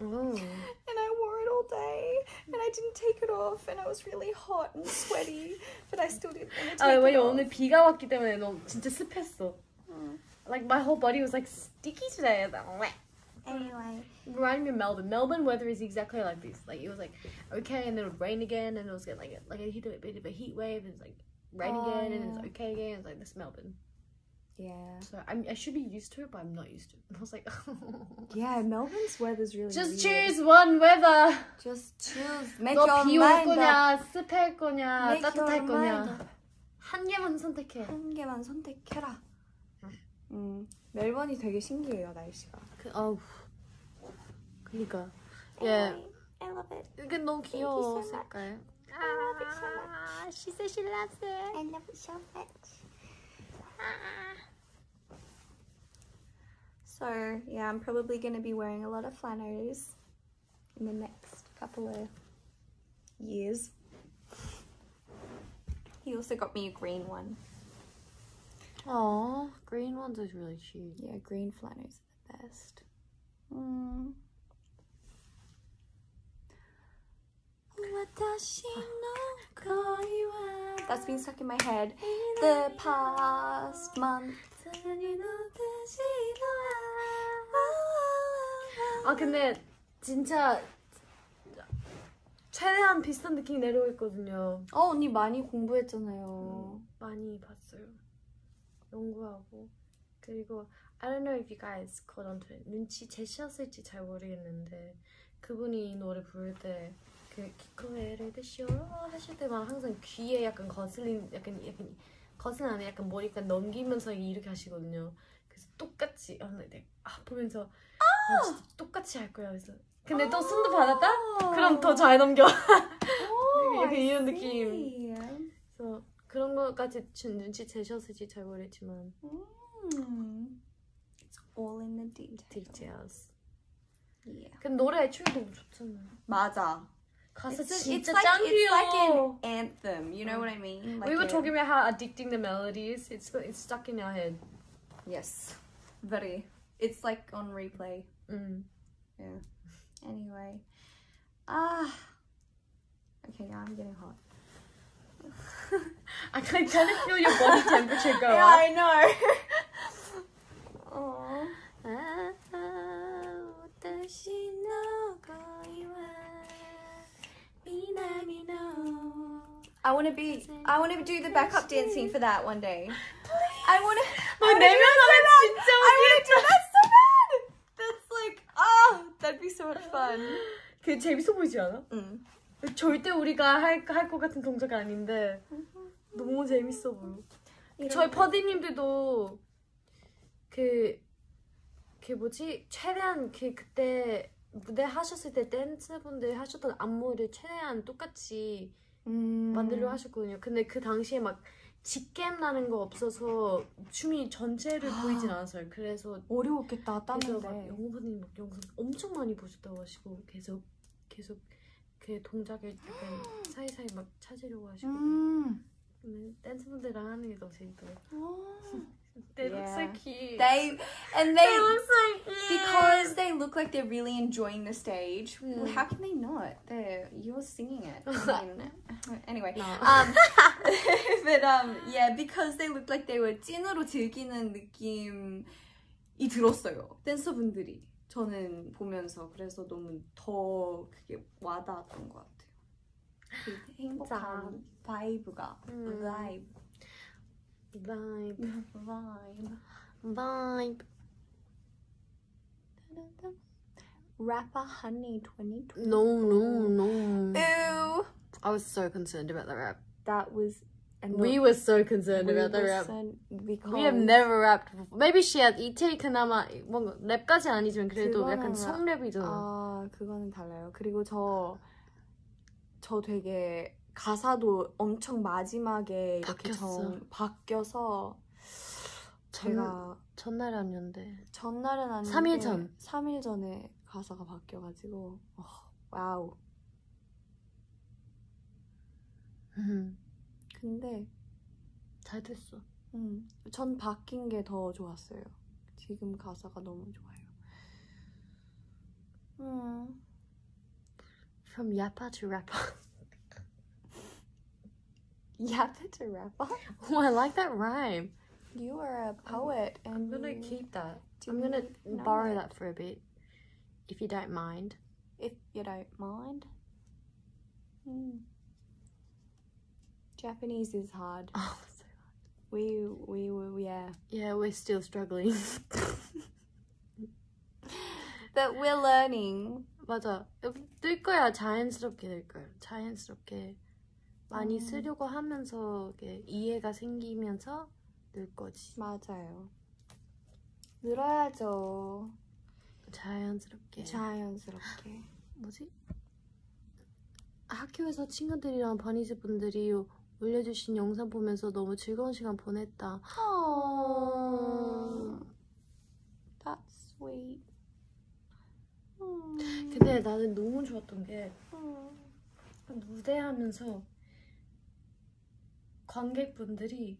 Oh. And I wore it all day, and I didn't take it off, and I was really hot and sweaty, but I still didn't want to 아 take it 왜냐 off. 오늘 비가 왔기 때문에 너무 진짜 습했어. 음. Like my whole body was like sticky today. I was like, "Wah." Anyway, Reminding me of Melbourne. Melbourne weather is exactly like this. Like it was like okay, and then it would rain again, and it was getting like a, like a hit a bit of a heat wave, and it's like rain Oh, again, and yeah. it's okay again. It's like this Melbourne. yeah, So I'm, I should be used to it, but I'm not used to it. I (laughs) was like, (laughs) yeah. Melbourne's weather's really just weird. choose one weather. Just choose. Make 너 your 비 올 mind up. 거냐, 습할 거냐, Make 따뜻할 your mind 거냐. up. 한 개만 선택해. 한 개만 선택해라. 음, 멜번이 되게 신기해요 날씨가. 그, 어우. 그니까. 예. I love it. 이게 너무 you 귀여워, so much. 색깔. I love it so 아, she said she loves it. I love it so much. So yeah, I'm probably gonna be wearing a lot of flannels in the next couple of years. He also got me a green one. Oh, green ones is really cute. Yeah, green flannels are the best. Mm. That's been stuck in my head the past month. 아 근데 진짜 최대한 비슷한 느낌이 내려오고 있거든요. 어, 언니 많이 공부했잖아요. 많이 봤어요. 연구하고 그리고 I don't know if you guys caught on to it. 눈치 채셨을지 잘 모르겠는데 그분이 이 노래 부를 때 그 기코에를 드쇼 하실 때만 항상 귀에 약간 거슬린 약간 약간 거슬린 안에 약간 머리가 넘기면서 이렇게 하시거든요. 그래서 똑같이 아, 네, 네. 아 보면서 아, 진짜 똑같이 할 거야. 그래서 근데 또 손도 받았다? 그럼 더 잘 넘겨. 오, (laughs) 약간 이런 느낌. 그래서 그런 거까지 준- 눈치 채셨을지 잘 모르겠지만 Mm. It's all in the details. details. Yeah. 근데 노래 애초에 너무 좋잖아. 맞아. 가사 It's, a- 진짜 it's like 짱 it's like 귀여워. an anthem. You know what I mean? Like we were a- talking about how addicting the melodies. It's it's stuck in our head. Yes, very. It's like on replay. 음. Yeah. Anyway, ah. Okay, now I'm getting hot. (laughs) I can kind of feel your body (laughs) temperature go Yeah, up. I know. (laughs) Aww. I want to be. I want to do the backup dancing for that one day. I want to. 너 내면하면 진짜 I want to do that so bad. That's like, oh, that'd be so much fun. 그 재밌어 보이지 않아? 응. 절대 우리가 할할 것 같은 동작이 아닌데 너무 재밌어 보여. 저희 퍼디님들도 그, 그 뭐지 최대한 그 그때 무대 하셨을 때 댄스분들 하셨던 안무를 최대한 똑같이 음. 만들려 하셨거든요. 근데 그 당시에 막 직겜 나는 거 없어서 춤이 전체를 보이진 않았어요. 그래서 어려웠겠다 땄는데. 영호 퍼디님 막 영상 엄청 많이 보셨다고 하시고 계속 계속 그 동작을 약간 사이사이 막 찾으려고 하시고 음. 근데 댄스 분들이랑 하는 게 너무 재밌더라고요. Oh. They look so Yeah. cute. They and they They look so cute. because they look like they're really enjoying the stage. Well, Mm. how can they not? They're you're singing it. I mean, anyway, No. um, but um, yeah, because they looked like they were 찐으로 즐기는 느낌이 들었어요. 댄서분들이 저는 보면서 그래서 너무 더 그게 와닿았던 것 같아요. 그 행복한 바이브가 음. vibe vibe. vibe. Vibe. Rapper Honey 2020. No, no, no. Ew. I was so concerned about the rap. That was. And We were so concerned about the rap. We have never rapped before. Maybe she had 이태리 그나마 뭔가 랩까지 아니지만 그래도 약간 라- 성랩이잖아. 아 그거는 달라요. 그리고 저저 되게 가사도 엄청 마지막에 이렇게 바뀌었어. 정, 바뀌어서 제가 전날 아니었는데. 전날은 아닌데 3일 전. 3일 전에 가사가 바뀌어가지고 어, 와우. 음, 근데 잘 됐어. 음, 전 바뀐 게 더 좋았어요. 지금 가사가 너무 좋아요. 음. From yappa to rapper. Yappa to rapper? Oh, I like that rhyme. You are a poet and I'm gonna keep that. I'm gonna borrow that for a bit, if you don't mind. if you don't mind. Hmm. Japanese is hard. (laughs) Oh, We we we yeah, yeah, we're still struggling. (laughs) but we're learning. 맞아. 늘 거야. 자연스럽게 늘 거야. 자연스럽게 많이 음. 쓰려고 하면서 이해가 생기면서 늘 거지. 맞아요. 늘어야죠. 자연스럽게. 자연스럽게. 뭐지? 학교에서 친구들이랑 버니즈 분들이 올려주신 영상 보면서 너무 즐거운 시간 보냈다. Oh, that's sweet. 음. 근데 나는 너무 좋았던 게 음. 무대하면서 관객분들이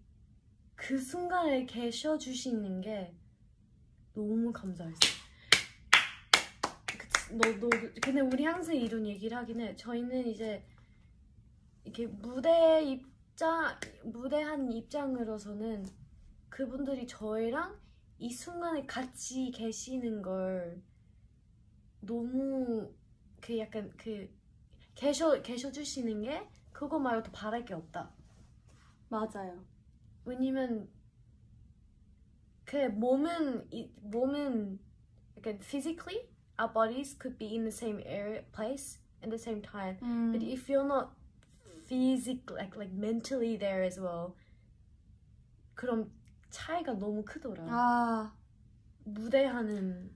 그 순간에 계셔 주시는 게 너무 감사했어. 그치, 너, 너, 근데 우리 항상 이런 얘기를 하긴 해. 저희는 이제 이렇게 무대 입장, 무대한 입장으로서는 그분들이 저희랑 이 순간에 같이 계시는 걸 너무 그 약간 그 계셔 계셔 주시는 게 그거 말고 더 바랄 게 없다. 맞아요. 왜냐면 그 몸은 이, 몸은 약간 physically our bodies could be in the same area place at the same time, 음. but if you're not physically like like mentally there as well, 그럼 차이가 너무 크더라. 아, 무대하는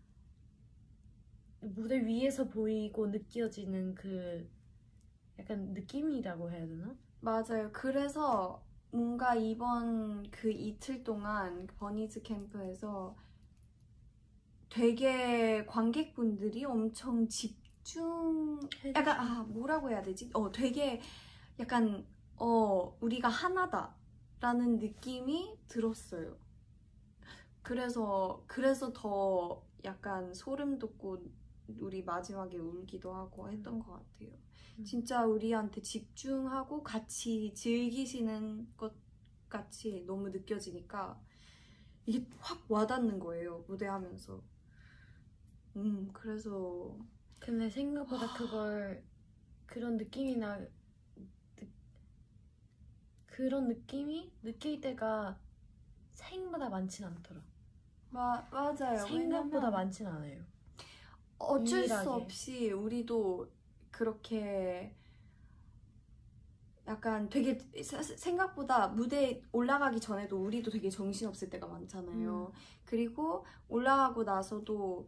무대 위에서 보이고 느껴지는 그 약간 느낌이라고 해야 되나? 맞아요. 그래서 뭔가 이번 그 이틀 동안 버니즈 캠프에서 되게 관객분들이 엄청 집중, 약간, 아, 뭐라고 해야 되지? 어, 되게 약간, 어, 우리가 하나다 라는 느낌이 들었어요. 그래서, 그래서 더 약간 소름 돋고 우리 마지막에 울기도 하고 했던 것 같아요. 음. 진짜 우리한테 집중하고 같이 즐기시는 것 같이 너무 느껴지니까 이게 확 와닿는 거예요 무대하면서. 음 그래서 근데 생각보다 그걸 그런 느낌이나 느, 그런 느낌이 느낄 때가 생보다 많진 않더라. 마, 맞아요. 생각보다 왜냐면 많진 않아요. 어쩔 유일하게. 수 없이 우리도 그렇게 약간 되게 사- 생각보다 무대에 올라가기 전에도 우리도 되게 정신없을 때가 많잖아요. 그리고 올라가고 나서도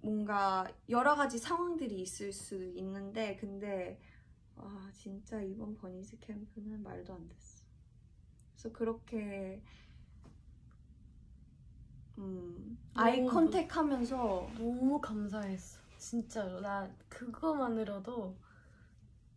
뭔가 여러 가지 상황들이 있을 수 있는데 근데 와 진짜 이번 버니즈 캠프는 말도 안 됐어. 그래서 그렇게 음 아이 너무 컨택 하면서 너무 감사했어. 진짜로 나 그거만으로도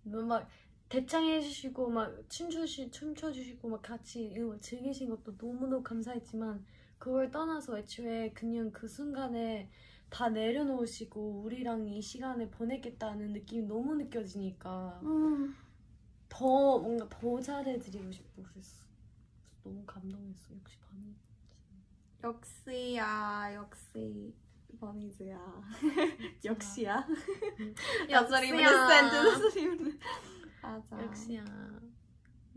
너무 막 대창해 주시고 막 춤추시 춤춰 주시고 막 같이 이거 즐기신 것도 너무너무 감사했지만 그걸 떠나서 애초에 그냥 그 순간에 다 내려놓으시고 우리랑 이 시간을 보내겠다는 느낌이 너무 느껴지니까 음, 더 뭔가 더 잘해드리고 싶고 그랬어. 너무 감동했어. 역시 반응. 역시야 역시 버니즈야 (laughs) 역시야 역시야. Sentence. That's not even- 맞아. 역시야.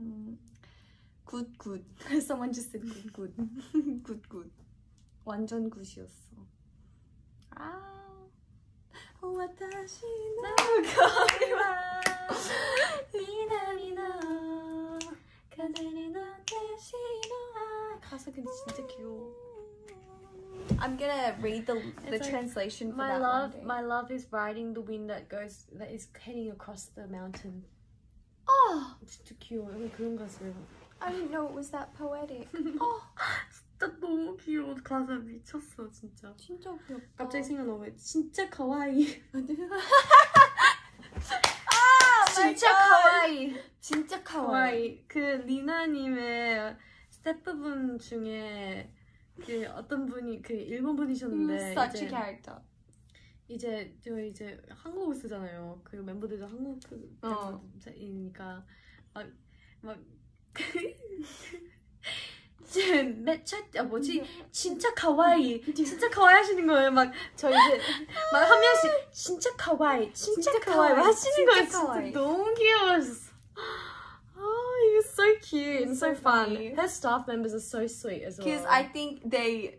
음, 굿 굿. (laughs) Someone just said 굿 굿. (laughs) 굿 굿. 완전 굿이었어. 아. (laughs) 와타시 나가리와 미나리나 가데리나 대시나 가사 근데 진짜 귀여워. I'm gonna read the the It's like, translation for My that love, one day. my love is riding the wind that goes that is heading across the mountain. Oh, 진짜 귀여워. 약간 그런 가사예요. I didn't know it was that poetic. (laughs) oh, 진짜 너무 귀여워. 가사 미쳤어 진짜. 진짜 귀엽다. 갑자기 생각나고 진짜 가와이. 아, (laughs) 진짜 가와이. 진짜. 가와이. 그 리나님의 스태프분 중에 그 어떤 분이 그 일본 분이셨는데 such 이제 character. 이제 저 이제 한국어 쓰잖아요. 그 멤버들도 한국 그 어. 이니까 막막 (laughs) 몇차 아 뭐지 진짜 가와이 진짜 가와이 하시는 거예요. 막 저 이제 막 한 명씩 진짜 가와이 진짜, 진짜 가와이 가와이, 하시는 거예요. 진짜 가와이. 너무 귀여웠어. Oh, he was so cute It's so, so fun. funny. Her staff members are so sweet as well. Because I think they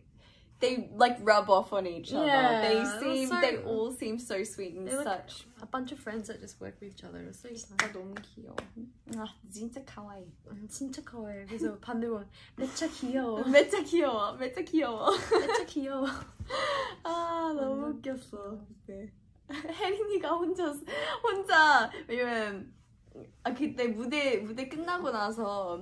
they like rub off on each other. Yeah, they that's seem so- they all seem so sweet and They're like such. a bunch of friends that just work with each other. It's so 진짜 nice. 너무 귀여워. 아 진짜 가와이. 음, 진짜 커요. 그래서 반대로 매차 귀여워. 매짜 귀여워. 매짜 귀여워. 매차 귀여워. 아 너무 완전. 웃겼어. 네. (laughs) 혜린이가 혼자 혼자 왜냐면 아 그때 무대 무대 끝나고 나서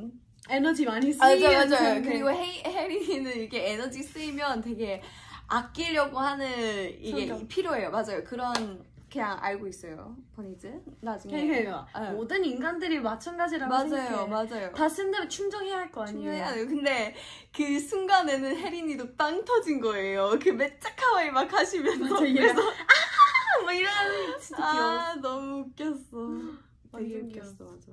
에너지 많이 맞아 쓰이는 맞아요. 편인데. 그리고 혜, 혜린이는 이게 에너지 쓰이면 되게 아끼려고 하는 이게 성격. 필요해요. 맞아요. 그런 그냥 알고 있어요. 버니즈 나중에. 그러니까 네. 모든 인간들이 마찬가지라고 맞아요, 생각해. 맞아요. 다 쓴다면 충정해야 할 거 아니에요. 돼요. 근데 그 순간에는 혜린이도 빵 터진 거예요. 그 매짜카와이 막 하시면서 맞아, 그래서 막 이러는 진짜 귀여워. 아 너무 웃겼어. 되게 완전 웃겼어, 맞아.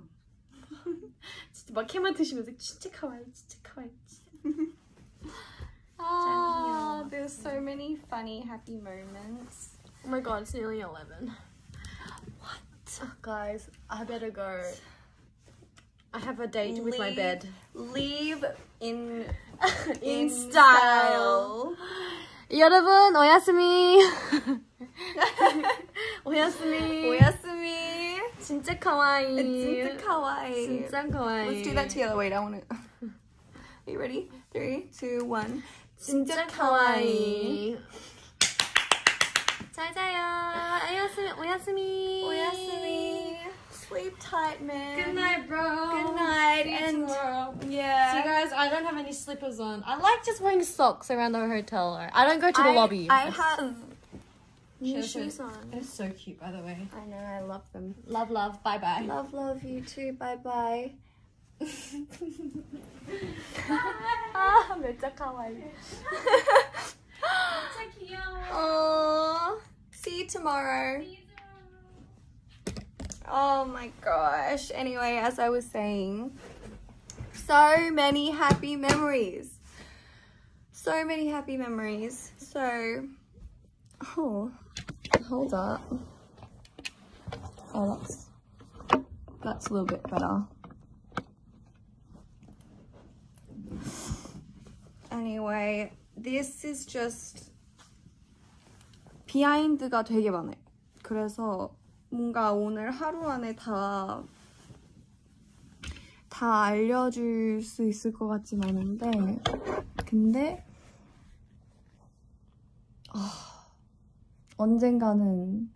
진짜 막 캐만 드시면서 진짜 카와이, 진짜 카와이. (laughs) Ah, there's so many funny, happy moments. Oh my god, it's nearly 11. What? guys, I better go. I have a date with my Leave. bed. Leave in (laughs) In style. 여러분, 오야스미. (laughs) 오야스미. 오야스미. 진짜 카와이. 진짜 kawaii. 진짜 카와이. Let's do that together. Wait, I want to. (laughs) Are you ready? Three, two, one. 진짜 카와이. 잘 자요. 오야스미. 오야스미. 오야스미. Sleep tight, man. Good night, bro. Good night. See you And tomorrow. yeah. See, guys, I don't have any slippers on. I like just wearing socks around the hotel. I don't go to the I, lobby. I have new Show, show. shoes on. It's so cute, by the way. I know, I love them. Love, love. Bye, bye. Love, love you too. Bye bye. 아, 진짜 가와이. Oh, see you tomorrow. Oh my gosh. Anyway, as I was saying, so many happy memories. So many happy memories. So, oh, hold up. Oh, that's that's a little bit better. Anyway, this is just 비하인드가 되게 많아요. 그래서 뭔가 오늘 하루 안에 다, 다 알려줄 수 있을 것 같진 않은데, 근데, 아, 언젠가는,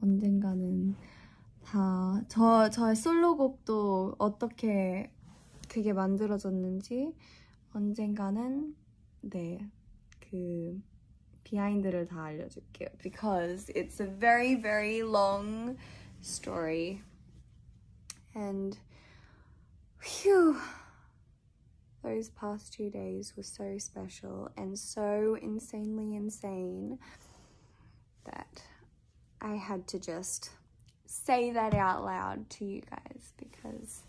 언젠가는 다, 저, 저의 솔로곡도 어떻게 그게 만들어졌는지, 언젠가는, 네, 그, 비하인드를 다 알려줄게요. Because it's a very, very long story. And, whew, those past two days were so special and so insanely insane that I had to just say that out loud to you guys because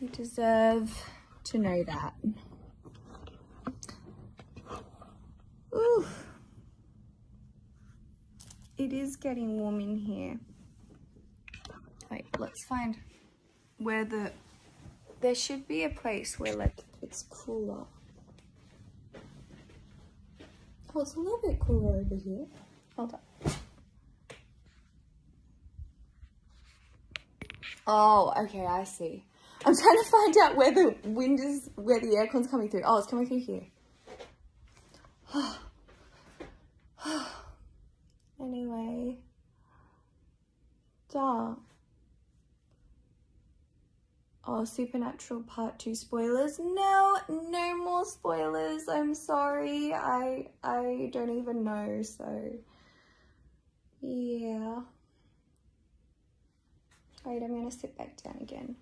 you deserve to know that. Ooh. It is getting warm in here. Wait, let's find where the. There should be a place where, like, it's cooler. Oh, it's a little bit cooler over here. Hold. Oh, okay, I see. I'm trying to find out where the wind is, where the aircon's coming through. Oh, it's coming through here. (sighs) anyway. Duh. Oh, Supernatural Part 2 spoilers. No, no more spoilers. I'm sorry. I I don't even know, so yeah. Wait, I'm gonna sit back down again.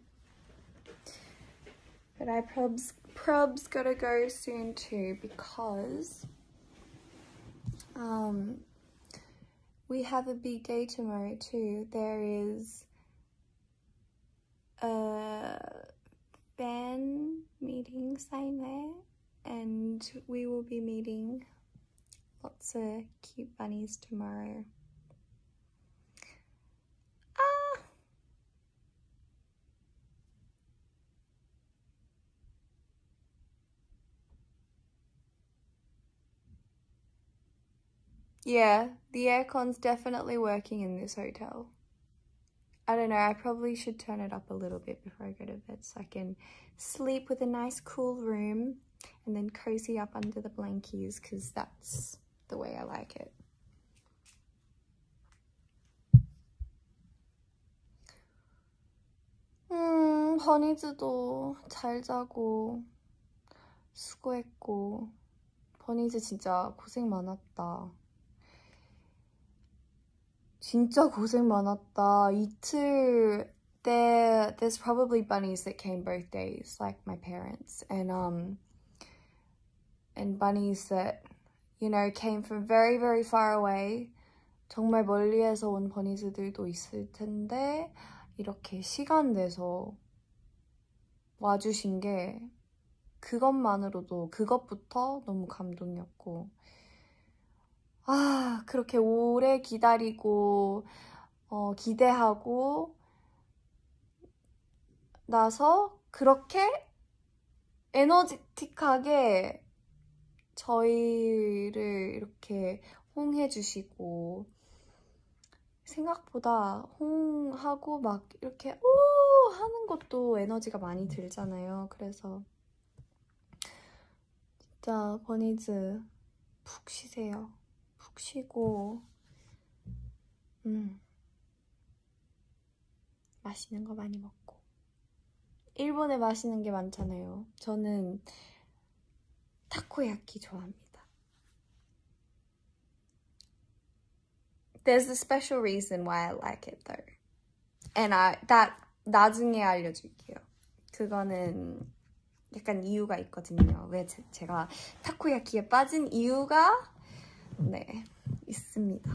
But I probs probs gotta go soon too because um we have a big day tomorrow too. There is a fan meeting sign there and we will be meeting lots of cute bunnies tomorrow. Yeah, the aircon's definitely working in this hotel. I don't know, I probably should turn it up a little bit before I go to bed so I can sleep with a nice cool room and then cozy up under the blankies because that's the way I like it. 음, 버니즈도 잘 자고 수고했고 버니즈 진짜 고생 많았다. 진짜 고생 많았다. 이틀 there there's probably bunnies that came both days, like my parents, and um and bunnies that you know came from very very far away. 정말 멀리에서 온 버니즈들도 있을 텐데 이렇게 시간 내서 와주신 게 그것만으로도 그것부터 너무 감동이었고 아 그렇게 오래 기다리고 어, 기대하고 나서 그렇게 에너지틱하게 저희를 이렇게 홍해주시고 생각보다 홍하고 막 이렇게 오 하는 것도 에너지가 많이 들잖아요. 그래서 진짜 버니즈 푹 쉬세요. 푹 쉬고 음 맛있는 거 많이 먹고 일본에 맛있는 게 많잖아요. 저는 타코야키 좋아합니다. There's a special reason why I like it though. And I that 나중에 알려줄게요. 그거는 약간 이유가 있거든요. 왜 제, 제가 타코야키에 빠진 이유가 네 있습니다.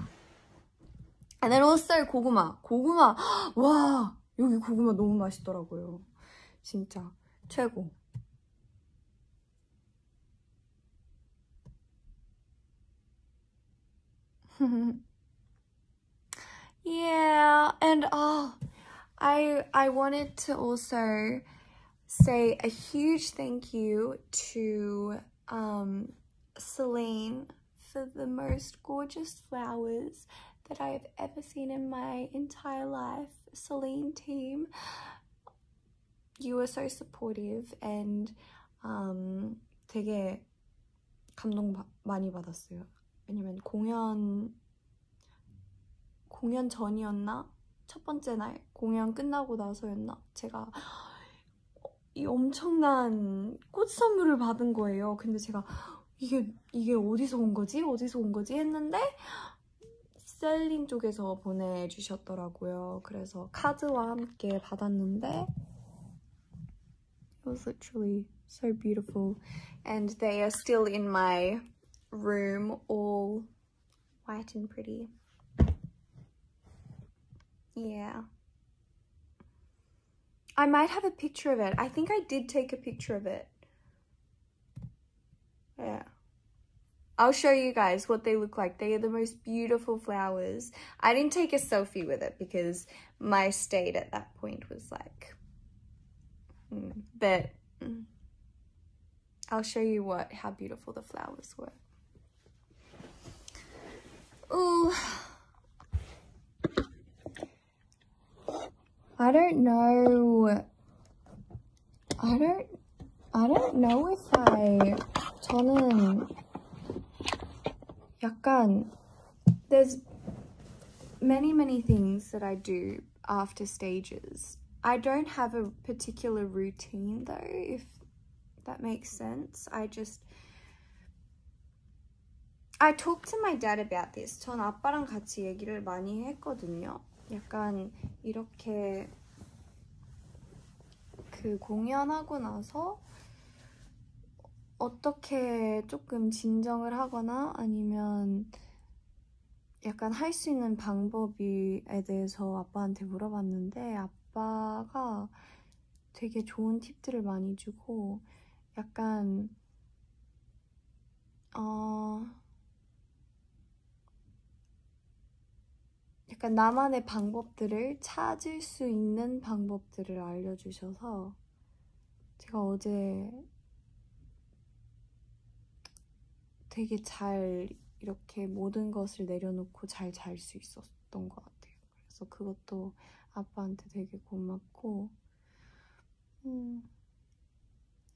And then also 고구마. 고구마. 와 여기 고구마 너무 맛있더라고요. 진짜 최고. yeah, and oh, I I wanted to also say a huge thank you to um, Celine for the most gorgeous flowers that I have ever seen in my entire life. Celine team, you were so supportive and um, 되게 감동 많이 받았어요. 왜냐면 공연 공연 전이었나? 첫 번째 날 공연 끝나고 나서였나? 제가 이 엄청난 꽃 선물을 받은 거예요. 근데 제가 이게 이게 어디서 온 거지? 어디서 온 거지? 했는데 셀린 쪽에서 보내주셨더라고요. 그래서 카드와 함께 받았는데 it was literally so beautiful and they are still in my room all white and pretty. Yeah. I might have a picture of it. I think I did take a picture of it. Yeah. I'll show you guys what they look like. They are the most beautiful flowers. I didn't take a selfie with it because my state at that point was like... Mm, but mm, I'll show you what how beautiful the flowers were. Ooh. I don't know. I don't. I don't know if I. 저는 약간 there's many many things that I do after stages. I don't have a particular routine though, if that makes sense. I just I talked to my dad about this. 전 아빠랑 같이 얘기를 많이 했거든요. 약간 이렇게 그 공연하고 나서 어떻게 조금 진정을 하거나 아니면 약간 할 수 있는 방법에 대해서 아빠한테 물어봤는데 아빠가 되게 좋은 팁들을 많이 주고 약간 어 약간 나만의 방법들을 찾을 수 있는 방법들을 알려주셔서 제가 어제 되게 잘 이렇게 모든 것을 내려놓고 잘 잘 수 있었던 것 같아요. 그래서 그것도 아빠한테 되게 고맙고 음.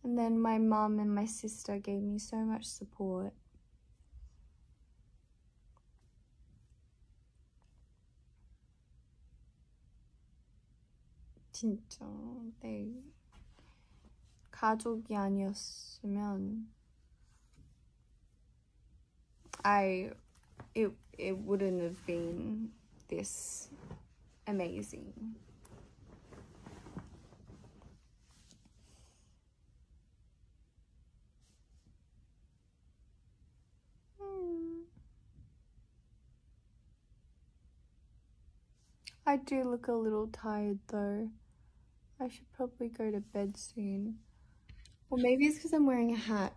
And then my mom and my sister gave me so much support. 진짜 네 가족이 아니었으면 I it it wouldn't have been this amazing. I do look a little tired though. I should probably go to bed soon. Or maybe it's because I'm wearing a hat.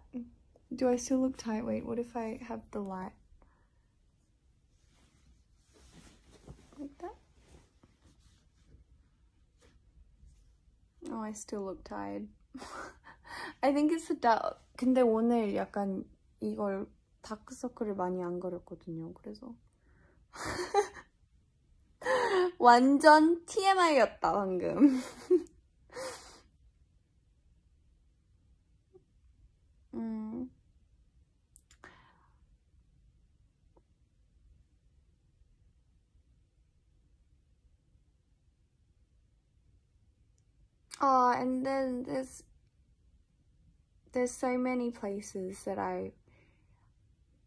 Do I still look tight? Wait, what if I have the light? Like that? Oh, I still look tired. (laughs) I think it's the dark. 근데 오늘 약간 이걸 다크서클을 많이 안 가렸거든요. 그래서 (laughs) 완전 TMI였다 방금. (laughs) 음. Oh, and then there's there's so many places that I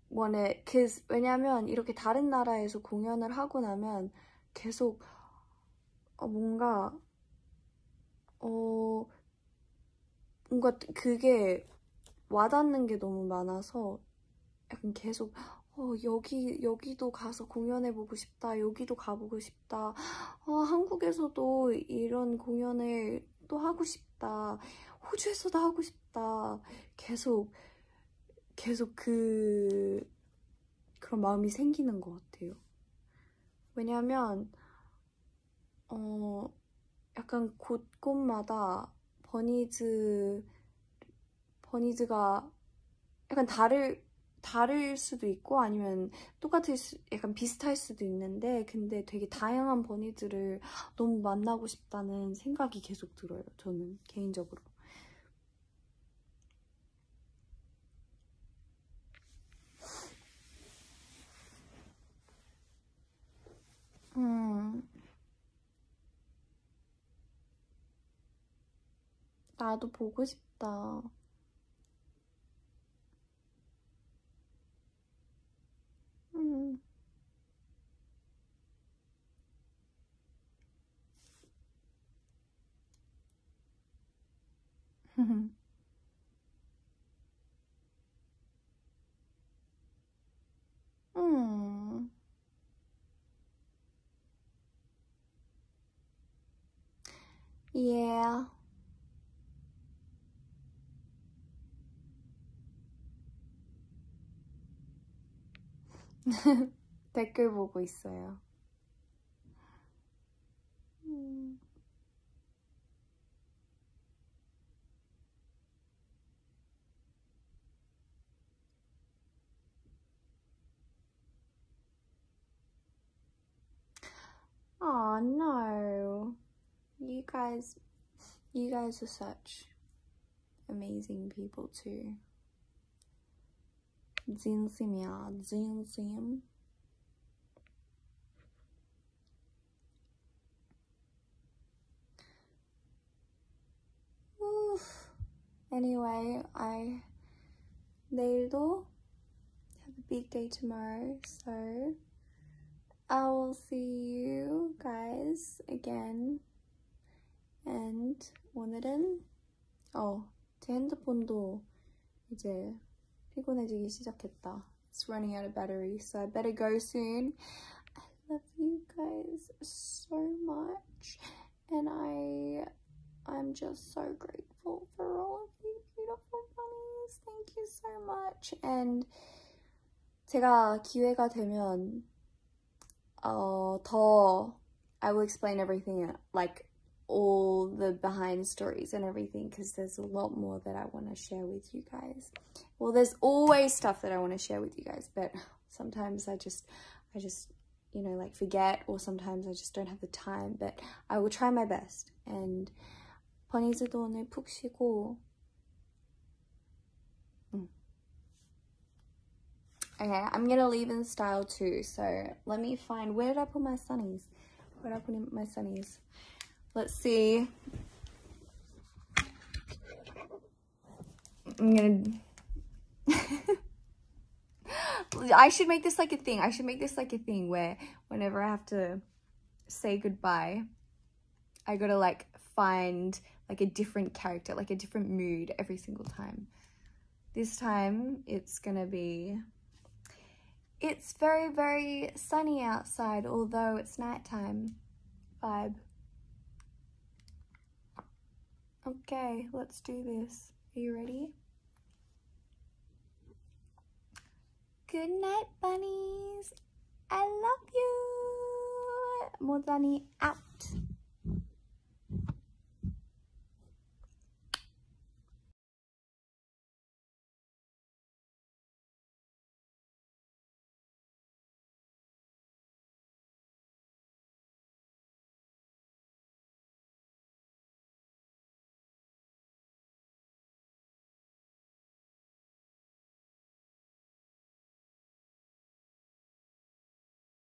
wanna, cause 왜냐면 이렇게 다른 나라에서 공연을 하고 나면 계속 어, 뭔가 어 뭔가 그게 와닿는 게 너무 많아서 약간 계속 어, 여기 여기도 가서 공연해보고 싶다 여기도 가보고 싶다. 어, 한국에서도 이런 공연을 또 하고 싶다 호주에서도 하고 싶다 계속 계속 그 그런 마음이 생기는 것 같아요. 왜냐하면 어 약간 곳곳마다 버니즈 버니즈가 약간 다를 다를 수도 있고 아니면 똑같을 수 약간 비슷할 수도 있는데 근데 되게 다양한 버니즈를 너무 만나고 싶다는 생각이 계속 들어요. 저는 개인적으로. 음. 나도 보고 싶다. 음. 음. Yeah. (laughs) 댓글 보고 있어요. 음. Oh no. You guys you guys are such amazing people too. 진심이야, 진심. Oof. Anyway, I 내일도 have a big day tomorrow, so I will see you guys again. And 오늘은 어, 제 핸드폰도 이제 피곤해지기 시작했다. It's running out of battery, so I better go soon. I love you guys so much, and I I'm just so grateful for all of you beautiful bunnies. Thank you so much. And 제가 기회가 되면 어, 더 I will explain everything like all the behind stories and everything because there's a lot more that I want to share with you guys. Well, there's always stuff that I want to share with you guys, but Sometimes I just, I just, you know, like forget, or sometimes I just don't have the time. But I will try my best. And 버니즈도 오늘 푹 쉬고. 음. Okay, I'm gonna leave in style too. So let me find where did I put my sunnies? Where did I put in my sunnies? Let's see. I'm gonna. (laughs) I should make this like a thing. I should make this like a thing where whenever I have to say goodbye, I gotta like find like a different character, like a different mood every single time. This time it's gonna be. It's very, very sunny outside, although it's nighttime vibe. Okay, let's do this. Are you ready? Good night, bunnies. I love you. Modani out.